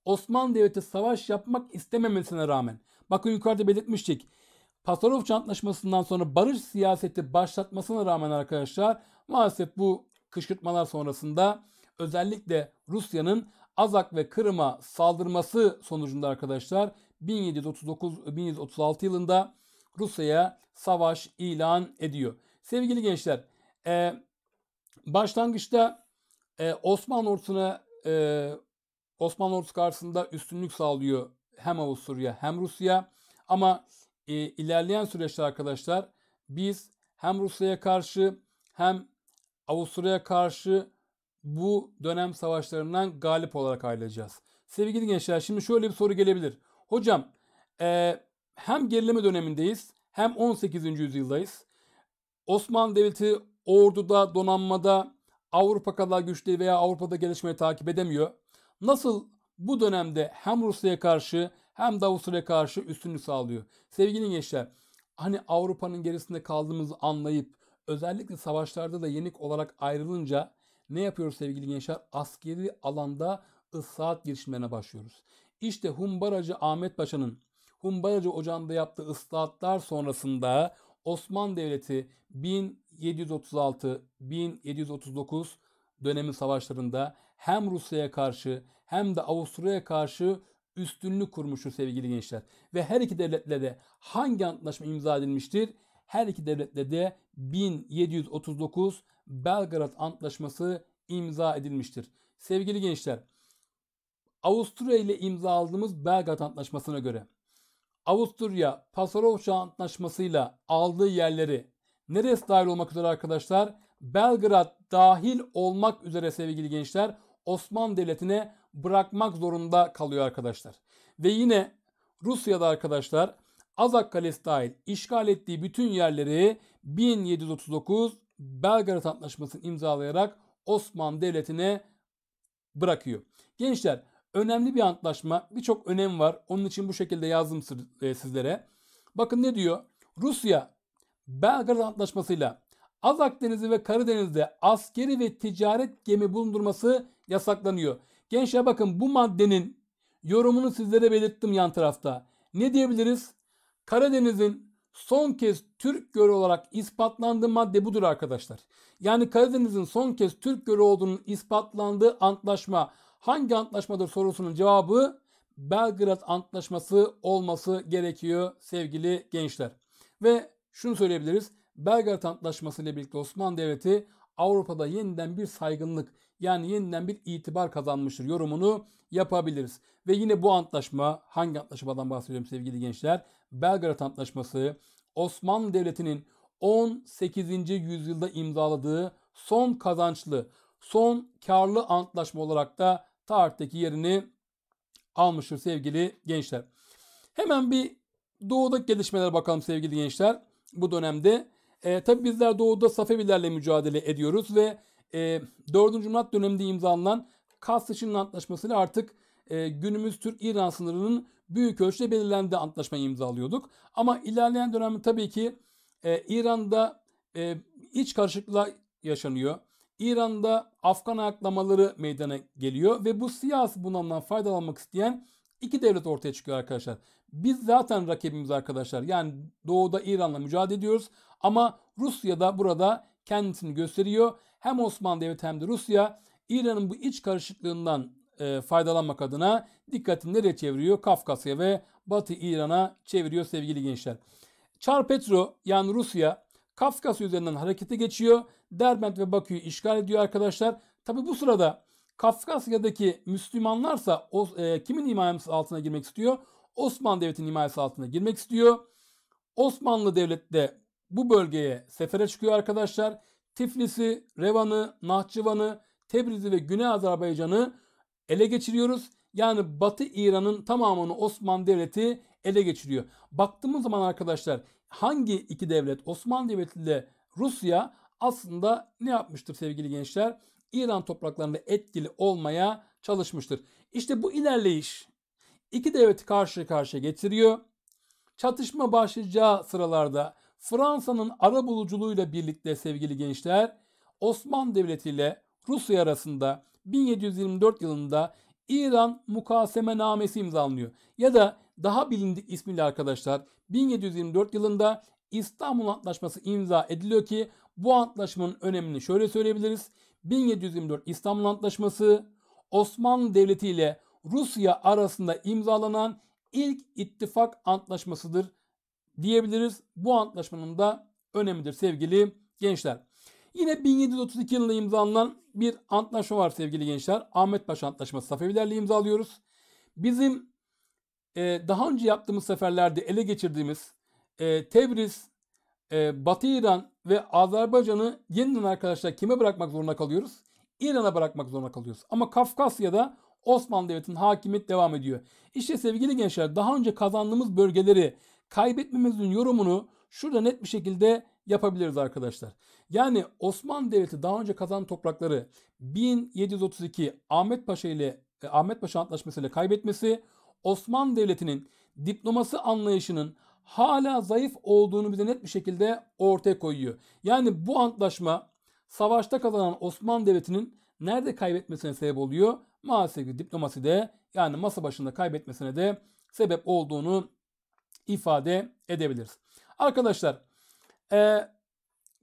Osmanlı Devleti savaş yapmak istememesine rağmen bakın yukarıda belirtmiştik. Pasarofça Antlaşması'ndan sonra barış siyaseti başlatmasına rağmen arkadaşlar maalesef bu kışkırtmalar sonrasında özellikle Rusya'nın Azak ve Kırım'a saldırması sonucunda arkadaşlar 1739-1736 yılında Rusya'ya savaş ilan ediyor. Sevgili gençler, e, başlangıçta e, Osmanlı ordusuna e, Osmanlı ordusu karşısında üstünlük sağlıyor hem Avusturya hem Rusya. Ama e, ilerleyen süreçte arkadaşlar biz hem Rusya'ya karşı hem Avusturya'ya karşı bu dönem savaşlarından galip olarak ayrılacağız. Sevgili gençler şimdi şöyle bir soru gelebilir. Hocam e, hem gerileme dönemindeyiz hem 18. yüzyıldayız. Osmanlı Devleti orduda, donanmada Avrupa kadar güçlü veya Avrupa'da gelişmeyi takip edemiyor. Nasıl bu dönemde hem Rusya'ya karşı hem Avusturya'ya karşı üstünlük sağlıyor. Sevgili gençler, hani Avrupa'nın gerisinde kaldığımızı anlayıp özellikle savaşlarda da yenik olarak ayrılınca ne yapıyoruz sevgili gençler? Askeri alanda ıslahat girişimlerine başlıyoruz. İşte Humbaracı Ahmet Paşa'nın Humbaracı Ocağı'nda yaptığı ıslahatlar sonrasında Osmanlı Devleti 1736-1739 dönemi savaşlarında hem Rusya'ya karşı hem de Avusturya'ya karşı üstünlük kurmuştur sevgili gençler. Ve her iki devletle de hangi antlaşma imza edilmiştir? Her iki devletle de 1739 Belgrad Antlaşması imza edilmiştir. Sevgili gençler, Avusturya ile imza aldığımız Belgrad Antlaşması'na göre Avusturya Pasarofça Antlaşması'yla aldığı yerleri neresi dahil olmak üzere arkadaşlar? Belgrad dahil olmak üzere sevgili gençler Osmanlı Devleti'ne bırakmak zorunda kalıyor arkadaşlar. Ve yine Rusya'da arkadaşlar Azak Kalesi dahil işgal ettiği bütün yerleri 1739 Belgrad Antlaşması'nı imzalayarak Osmanlı Devleti'ne bırakıyor. Gençler önemli bir antlaşma. Birçok önem var. Onun için bu şekilde yazdım e, sizlere. Bakın ne diyor? Rusya Belgrad Antlaşması'yla Azak Denizi ve Karadeniz'de askeri ve ticaret gemi bulundurması yasaklanıyor. Gençler bakın bu maddenin yorumunu sizlere belirttim yan tarafta. Ne diyebiliriz? Karadeniz'in son kez Türk Gölü olarak ispatlandığı madde budur arkadaşlar. Yani Karadeniz'in son kez Türk Gölü olduğunun ispatlandığı antlaşma hangi antlaşmadır sorusunun cevabı Belgrad Antlaşması olması gerekiyor sevgili gençler. Ve şunu söyleyebiliriz. Belgrad Antlaşması ile birlikte Osmanlı Devleti Avrupa'da yeniden bir saygınlık yani yeniden bir itibar kazanmıştır yorumunu yapabiliriz. Ve yine bu antlaşma hangi antlaşmadan bahsediyorum sevgili gençler? Belgrad Antlaşması Osmanlı Devleti'nin 18. yüzyılda imzaladığı son kazançlı, son karlı antlaşma olarak da tarihteki yerini almıştır sevgili gençler. Hemen bir doğudaki gelişmelere bakalım sevgili gençler. Bu dönemde e, tabi bizler doğuda Safevilerle mücadele ediyoruz ve e, 4. Murat döneminde imzalanan Kastıç'ın antlaşmasıyla artık e, günümüz Türk-İran sınırının büyük ölçüde belirlendiği antlaşmayı imzalıyorduk. Ama ilerleyen dönemde tabii ki e, İran'da e, iç karışıklıklar yaşanıyor. İran'da Afgan ayaklamaları meydana geliyor ve bu siyasi bunalımdan faydalanmak isteyen iki devlet ortaya çıkıyor arkadaşlar. Biz zaten rakibimiz arkadaşlar. Yani doğuda İran'la mücadele ediyoruz ama Rusya da burada kendisini gösteriyor. Hem Osmanlı Devleti hem de Rusya İran'ın bu iç karışıklığından e, faydalanmak adına dikkatini nereye çeviriyor? Kafkasya ve Batı İran'a çeviriyor sevgili gençler. Çar Petro yani Rusya Kafkasya üzerinden harekete geçiyor. Derbent ve Bakü'yü işgal ediyor arkadaşlar. Tabi bu sırada Kafkasya'daki Müslümanlarsa o, e, kimin himayesi altına girmek istiyor? Osmanlı Devleti'nin himayesi altına girmek istiyor. Osmanlı Devleti de bu bölgeye sefere çıkıyor arkadaşlar. Tiflis'i, Revan'ı, Nahçıvan'ı, Tebriz'i ve Güney Azerbaycan'ı ele geçiriyoruz. Yani Batı İran'ın tamamını Osmanlı Devleti ele geçiriyor. Baktığımız zaman arkadaşlar hangi iki devlet Osmanlı Devleti ile Rusya aslında ne yapmıştır sevgili gençler? İran topraklarında etkili olmaya çalışmıştır. İşte bu ilerleyiş iki devleti karşı karşıya getiriyor. Çatışma başlayacağı sıralarda Fransa'nın ara buluculuğuyla birlikte sevgili gençler Osmanlı Devleti ile Rusya arasında 1724 yılında İran Mukasemenamesi imzalanıyor. Ya da daha bilindik ismiyle arkadaşlar 1724 yılında İstanbul Antlaşması imza ediliyor ki bu antlaşmanın önemini şöyle söyleyebiliriz. 1724 İstanbul Antlaşması Osmanlı Devleti ile Rusya arasında imzalanan ilk ittifak antlaşmasıdır diyebiliriz. Bu antlaşmanın da önemidir sevgili gençler. Yine 1732 yılında imzalanan bir antlaşma var sevgili gençler. Ahmet Paşa Antlaşması Safevilerle imzalıyoruz. Bizim e, daha önce yaptığımız seferlerde ele geçirdiğimiz e, Tebriz, e, Batı İran ve Azerbaycan'ı yeniden arkadaşlar kime bırakmak zorunda kalıyoruz? İran'a bırakmak zorunda kalıyoruz. Ama Kafkasya'da Osmanlı Devleti'nin hakimiyet devam ediyor. İşte sevgili gençler daha önce kazandığımız bölgeleri kaybetmemizin yorumunu şurada net bir şekilde yapabiliriz arkadaşlar. Yani Osmanlı Devleti daha önce kazanan toprakları 1732 Ahmet Paşa ile e, Ahmet Paşa Antlaşması ile kaybetmesi Osmanlı Devleti'nin diplomasi anlayışının hala zayıf olduğunu bize net bir şekilde ortaya koyuyor. Yani bu antlaşma savaşta kazanan Osmanlı Devleti'nin nerede kaybetmesine sebep oluyor? Maalesef ki diplomaside yani masa başında kaybetmesine de sebep olduğunu ifade edebiliriz. Arkadaşlar e,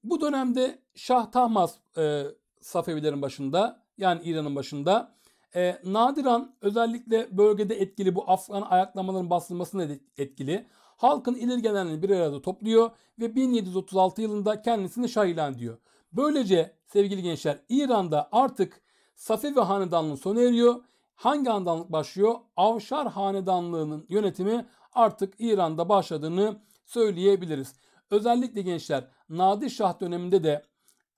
bu dönemde Şah Tahmas e, Safevilerin başında yani İran'ın başında E, Nadiran özellikle bölgede etkili bu Afgan ayaklamaların bastırılmasına etkili. Halkın ileri gelenlerini bir arada topluyor ve 1736 yılında kendisini şah ilan ediyor. Böylece sevgili gençler İran'da artık Safevi Hanedanlığı sona eriyor. Hangi hanedanlık başlıyor? Avşar Hanedanlığı'nın yönetimi artık İran'da başladığını söyleyebiliriz. Özellikle gençler Nadir Şah döneminde de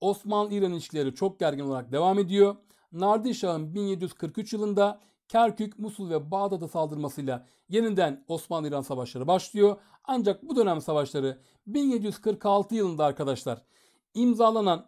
Osmanlı-İran ilişkileri çok gergin olarak devam ediyor. Nadir Şah'ın 1743 yılında Kerkük, Musul ve Bağdat'a saldırmasıyla yeniden Osmanlı-İran savaşları başlıyor. Ancak bu dönem savaşları 1746 yılında arkadaşlar imzalanan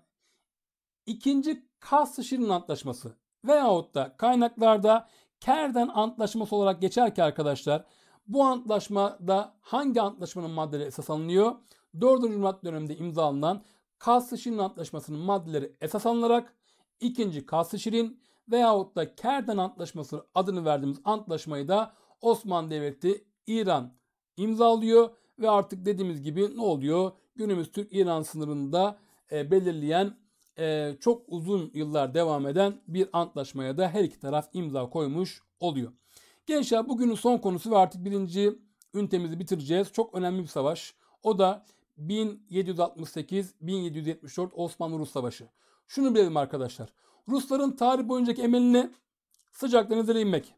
ikinci Kassı-Şirin Antlaşması veyahut da kaynaklarda Kerden Antlaşması olarak geçer ki arkadaşlar bu antlaşmada hangi antlaşmanın maddeleri esas alınıyor? 4. Murat döneminde imzalanan Kassı-Şirin Antlaşması'nın maddeleri esas alınarak ikinci Kassı-Şirin veyahut da Kerden Antlaşması adını verdiğimiz antlaşmayı da Osmanlı Devleti İran imzalıyor ve artık dediğimiz gibi ne oluyor? Günümüz Türk-İran sınırında e, belirleyen e, çok uzun yıllar devam eden bir antlaşmaya da her iki taraf imza koymuş oluyor. Gençler bugünün son konusu ve artık birinci ünitemizi bitireceğiz. Çok önemli bir savaş. O da 1768-1774 Osmanlı-Rus Savaşı. Şunu bilelim arkadaşlar. Rusların tarih boyuncaki emeline sıcak denizlere inmek.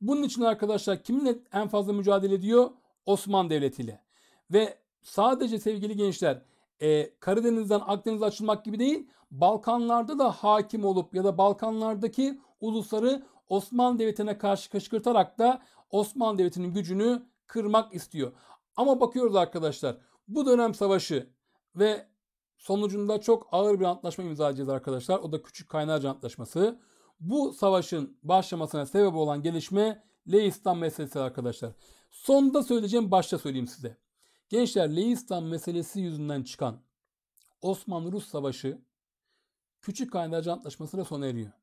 Bunun için arkadaşlar kiminle en fazla mücadele ediyor? Osmanlı Devleti ile. Ve sadece sevgili gençler e, Karadeniz'den Akdeniz'e açılmak gibi değil Balkanlarda da hakim olup ya da Balkanlardaki ulusları Osmanlı Devleti'ne karşı kışkırtarak da Osmanlı Devleti'nin gücünü kırmak istiyor. Ama bakıyoruz arkadaşlar bu dönem savaşı ve sonucunda çok ağır bir antlaşma imzalayacağız arkadaşlar. O da Küçük Kaynarca Antlaşması. Bu savaşın başlamasına sebep olan gelişme Leistan meselesi arkadaşlar. Sonunda söyleyeceğim başta söyleyeyim size. Gençler Leistan meselesi yüzünden çıkan Osmanlı-Rus Savaşı Küçük Kaynarca Antlaşması'na sona eriyor.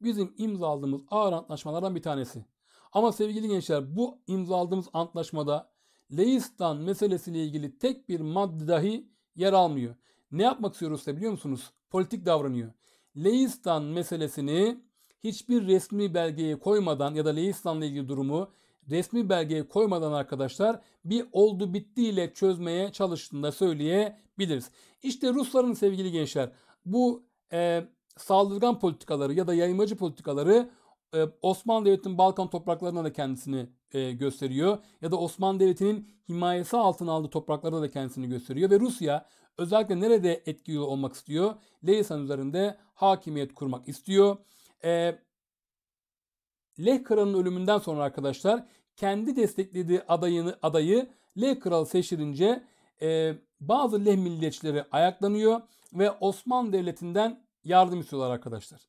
Bizim imzaladığımız ağır antlaşmalardan bir tanesi. Ama sevgili gençler bu imzaladığımız antlaşmada Leistan meselesiyle ilgili tek bir madde dahi yer almıyor. Ne yapmak istiyoruz da biliyor musunuz? Politik davranıyor. Leistan meselesini hiçbir resmi belgeye koymadan ya da Leistan'la ilgili durumu resmi belgeye koymadan arkadaşlar bir oldu bittiyle çözmeye çalıştığında söyleyebiliriz. İşte Rusların sevgili gençler bu e, saldırgan politikaları ya da yaymacı politikaları e, Osmanlı Devleti'nin Balkan topraklarına da kendisini e, gösteriyor. Ya da Osmanlı Devleti'nin himayesi altına aldığı topraklarda da kendisini gösteriyor. Ve Rusya özellikle nerede etkili olmak istiyor? Leisan üzerinde hakimiyet kurmak istiyor. E, Leh Kralı'nın ölümünden sonra arkadaşlar kendi desteklediği adayını adayı Leh Kralı seçilince e, bazı Leh milliyetçileri ayaklanıyor ve Osmanlı Devleti'nden yardım istiyorlar arkadaşlar.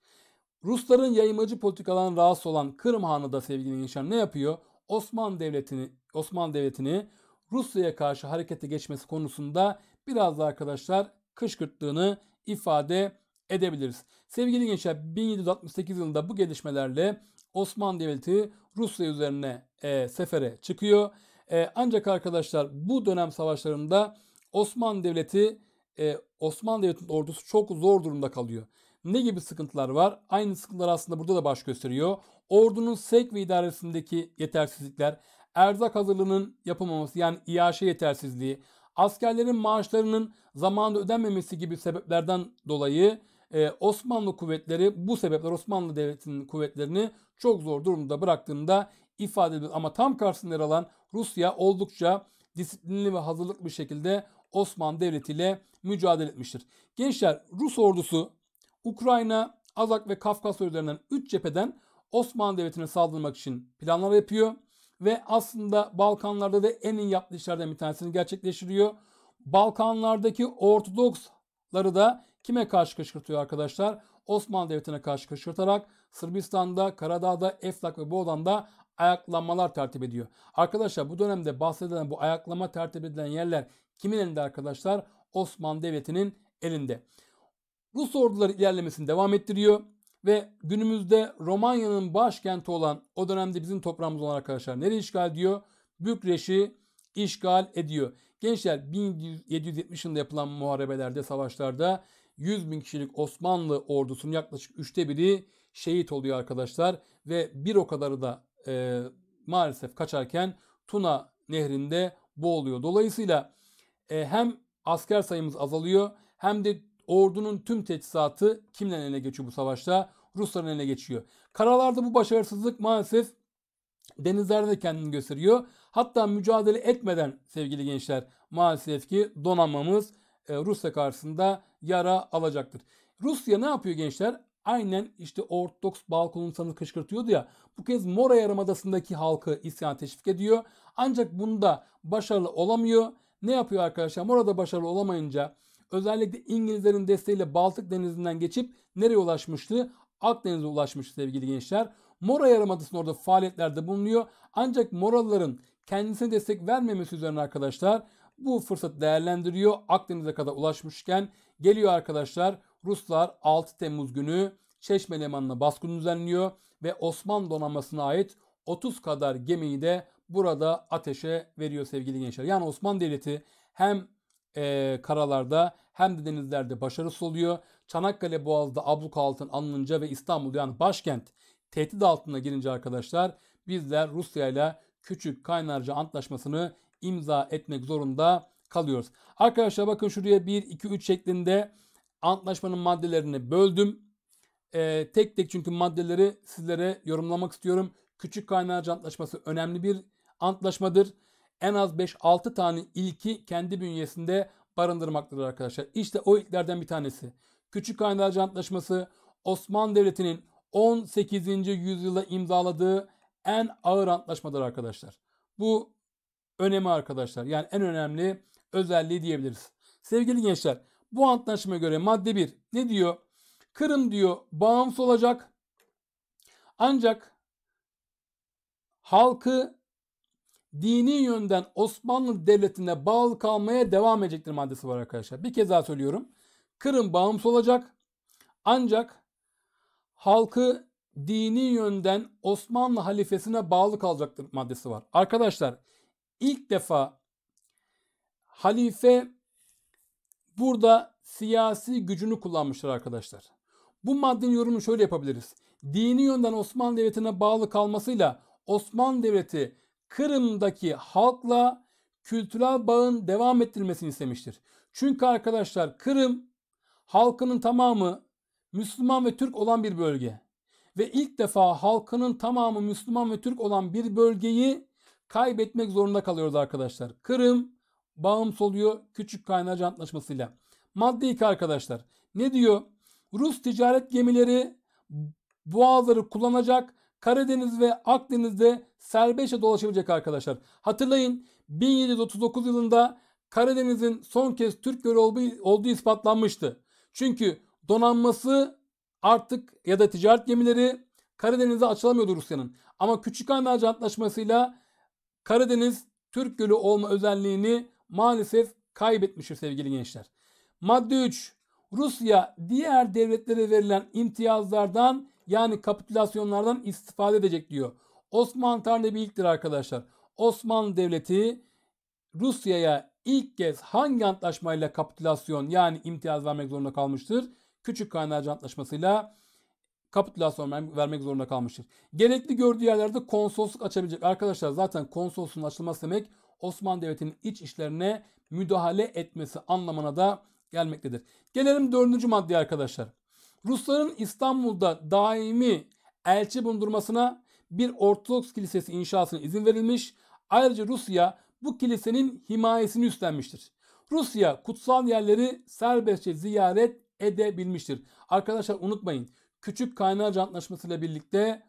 Rusların yayımacı politikalarından rahatsız olan Kırım Hanı da sevgili gençler ne yapıyor? Osmanlı Devleti'ni Osmanlı Devleti'ni Rusya'ya karşı harekete geçmesi konusunda biraz da arkadaşlar kışkırttığını ifade edebiliriz. Sevgili gençler 1768 yılında bu gelişmelerle Osmanlı Devleti Rusya üzerine e, sefere çıkıyor. E, ancak arkadaşlar bu dönem savaşlarında Osmanlı Devleti e, Osmanlı Devleti'nin ordusu çok zor durumda kalıyor. Ne gibi sıkıntılar var? Aynı sıkıntılar aslında burada da baş gösteriyor. Ordunun sevk ve idaresindeki yetersizlikler, erzak hazırlığının yapılmaması yani iaşe yetersizliği, askerlerin maaşlarının zamanında ödenmemesi gibi sebeplerden dolayı e, Osmanlı kuvvetleri bu sebepler Osmanlı Devleti'nin kuvvetlerini çok zor durumda bıraktığında ifade edilir. Ama tam karşısında yer alan Rusya oldukça disiplinli ve hazırlıklı bir şekilde Osmanlı Devleti ile mücadele etmiştir. Gençler Rus ordusu Ukrayna, Azak ve Kafkasya üzerinden 3 cepheden Osmanlı Devleti'ne saldırmak için planlar yapıyor. Ve aslında Balkanlarda da en iyi yaptığı işlerden bir tanesini gerçekleştiriyor. Balkanlardaki Ortodoksları da kime karşı kışkırtıyor arkadaşlar? Osmanlı Devleti'ne karşı kışkırtarak Sırbistan'da, Karadağ'da, Eflak ve Boğdan'da ayaklanmalar tertip ediyor. Arkadaşlar bu dönemde bahsedilen bu ayaklama tertip edilen yerler kimin elinde arkadaşlar? Osmanlı Devleti'nin elinde. Rus orduları ilerlemesini devam ettiriyor ve günümüzde Romanya'nın başkenti olan o dönemde bizim toprağımız olan arkadaşlar nereye işgal ediyor? Bükreş'i işgal ediyor. Gençler 1770 yılında yapılan muharebelerde, savaşlarda 100 bin kişilik Osmanlı ordusunun yaklaşık üçte biri şehit oluyor arkadaşlar. Ve bir o kadarı da e, maalesef kaçarken Tuna nehrinde boğuluyor. Dolayısıyla e, hem asker sayımız azalıyor hem de ordunun tüm teçhizatı kimden eline geçiyor bu savaşta? Rusların eline geçiyor. Karalarda bu başarısızlık maalesef denizlerde de kendini gösteriyor. Hatta mücadele etmeden sevgili gençler maalesef ki donanmamız e, Rusya karşısında yara alacaktır. Rusya ne yapıyor gençler? Aynen işte Ortodoks Balkan insanı kışkırtıyordu ya. Bu kez Mora Yarımadası'ndaki halkı isyan teşvik ediyor. Ancak bunda başarılı olamıyor. Ne yapıyor arkadaşlar? Mora'da başarılı olamayınca özellikle İngilizlerin desteğiyle Baltık Denizi'nden geçip nereye ulaşmıştı? Akdeniz'e ulaşmış sevgili gençler. Mora Yarımadası'nda orada faaliyetlerde bulunuyor. Ancak Moralıların kendisine destek vermemesi üzerine arkadaşlar bu fırsatı değerlendiriyor. Akdeniz'e kadar ulaşmışken geliyor arkadaşlar. Ruslar 6 Temmuz günü Çeşme Limanı'na baskın düzenliyor ve Osmanlı donanmasına ait 30 kadar gemiyi de burada ateşe veriyor sevgili gençler. Yani Osmanlı Devleti hem e, karalarda hem de denizlerde başarısız oluyor. Çanakkale Boğaz'da abluk altın alınınca ve İstanbul yani başkent tehdit altına girince arkadaşlar bizler Rusya ile Küçük Kaynarca Antlaşması'nı imza etmek zorunda kalıyoruz. Arkadaşlar bakın şuraya 1, 2, 3 şeklinde antlaşmanın maddelerini böldüm. Ee, tek tek çünkü maddeleri sizlere yorumlamak istiyorum. Küçük Kaynarca Antlaşması önemli bir antlaşmadır. En az 5-6 tane ilki kendi bünyesinde barındırmaktadır arkadaşlar. İşte o ilklerden bir tanesi. Küçük Kaynarca Antlaşması Osmanlı Devleti'nin 18. yüzyılda imzaladığı en ağır antlaşmadır arkadaşlar. Bu önemi arkadaşlar. Yani en önemli özelliği diyebiliriz. Sevgili gençler bu antlaşmaya göre madde 1 ne diyor? Kırım diyor bağımsız olacak. Ancak halkı dini yönden Osmanlı Devleti'ne bağlı kalmaya devam edecektir maddesi var arkadaşlar. Bir kez daha söylüyorum. Kırım bağımsız olacak. Ancak halkı dini yönden Osmanlı halifesine bağlı kalacaktır maddesi var. Arkadaşlar ilk defa halife burada siyasi gücünü kullanmıştır arkadaşlar. Bu maddenin yorumunu şöyle yapabiliriz. Dini yönden Osmanlı Devleti'ne bağlı kalmasıyla Osmanlı Devleti Kırım'daki halkla kültürel bağın devam ettirilmesini istemiştir. Çünkü arkadaşlar Kırım halkının tamamı Müslüman ve Türk olan bir bölge. Ve ilk defa halkının tamamı Müslüman ve Türk olan bir bölgeyi kaybetmek zorunda kalıyoruz arkadaşlar. Kırım bağımsız oluyor Küçük Kaynarca Antlaşması'yla. Madde 2 arkadaşlar. Ne diyor? Rus ticaret gemileri boğazları kullanacak. Karadeniz ve Akdeniz'de serbestçe dolaşabilecek arkadaşlar. Hatırlayın 1739 yılında Karadeniz'in son kez Türk gölü olduğu ispatlanmıştı. Çünkü donanması artık ya da ticaret gemileri Karadeniz'e açılamıyordu Rusya'nın. Ama Küçük Anadolu Antlaşması'yla Karadeniz Türk Gölü olma özelliğini maalesef kaybetmiştir sevgili gençler. Madde 3. Rusya diğer devletlere verilen imtiyazlardan yani kapitülasyonlardan istifade edecek diyor. Osmanlı tarihinde bir ilktir arkadaşlar. Osmanlı Devleti Rusya'ya ilk kez hangi antlaşmayla kapitülasyon yani imtiyaz vermek zorunda kalmıştır? Küçük Kaynarca Antlaşması'yla kapitülasyon vermek zorunda kalmıştır. Gerekli gördüğü yerlerde konsolosluk açabilecek. Arkadaşlar zaten konsolosluğun açılması demek Osmanlı Devleti'nin iç işlerine müdahale etmesi anlamına da gelmektedir. Gelelim dördüncü maddeye arkadaşlar. Rusların İstanbul'da daimi elçi bulundurmasına bir Ortodoks kilisesi inşasına izin verilmiş. Ayrıca Rusya bu kilisenin himayesini üstlenmiştir. Rusya kutsal yerleri serbestçe ziyaret edebilmiştir. Arkadaşlar unutmayın. Küçük Kaynarca Antlaşması ile birlikte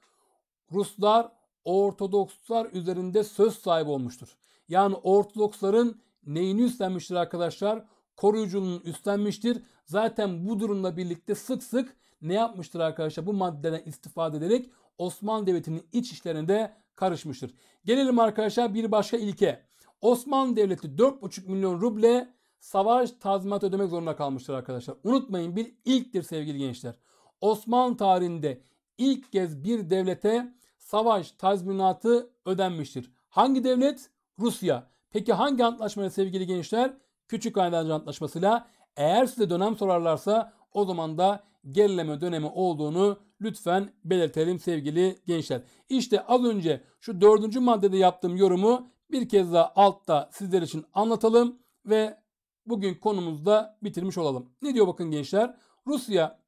Ruslar Ortodokslar üzerinde söz sahibi olmuştur. Yani Ortodoksların neyini üstlenmiştir arkadaşlar? Koruyuculuğunu üstlenmiştir. Zaten bu durumla birlikte sık sık ne yapmıştır arkadaşlar? Bu maddeden istifade ederek Osmanlı Devleti'nin iç işlerinde karışmıştır. Gelelim arkadaşlar bir başka ilke. Osmanlı Devleti 4,5 milyon ruble savaş tazminat ödemek zorunda kalmıştır arkadaşlar. Unutmayın bir ilktir sevgili gençler. Osmanlı tarihinde ilk kez bir devlete savaş tazminatı ödenmiştir. Hangi devlet? Rusya. Peki hangi antlaşmayla sevgili gençler? Küçük Aydancı Antlaşması'yla. Eğer size dönem sorarlarsa o zaman da gerileme dönemi olduğunu lütfen belirtelim sevgili gençler. İşte az önce şu dördüncü maddede yaptığım yorumu bir kez daha altta sizler için anlatalım ve bugün konumuzda bitirmiş olalım. Ne diyor bakın gençler? Rusya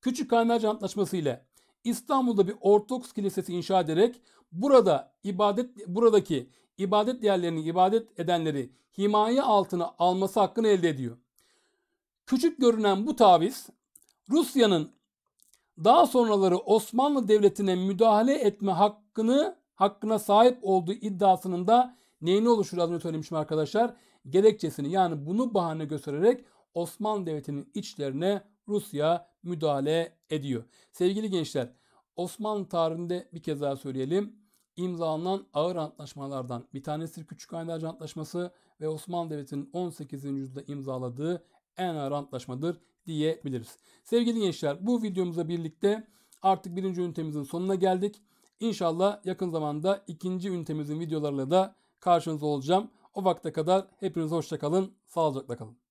Küçük Kaynarca Antlaşması ile İstanbul'da bir Ortodoks kilisesi inşa ederek burada ibadet buradaki ibadet yerlerini ibadet edenleri himaye altına alması hakkını elde ediyor. Küçük görünen bu taviz Rusya'nın daha sonraları Osmanlı Devleti'ne müdahale etme hakkını hakkına sahip olduğu iddiasının da neyini oluşur az önce söylemişim arkadaşlar? Gerekçesini yani bunu bahane göstererek Osmanlı Devleti'nin içlerine Rusya müdahale ediyor. Sevgili gençler Osmanlı tarihinde bir kez daha söyleyelim. imzalanan ağır antlaşmalardan bir tanesi Küçük Kaynarca Antlaşması ve Osmanlı Devleti'nin 18. yüzyılda imzaladığı en ağır antlaşmadır diyebiliriz. Sevgili gençler bu videomuzla birlikte artık birinci ünitemizin sonuna geldik. İnşallah yakın zamanda ikinci ünitemizin videolarıyla da karşınızda olacağım. O vakte kadar hepiniz hoşçakalın, sağlıcakla kalın.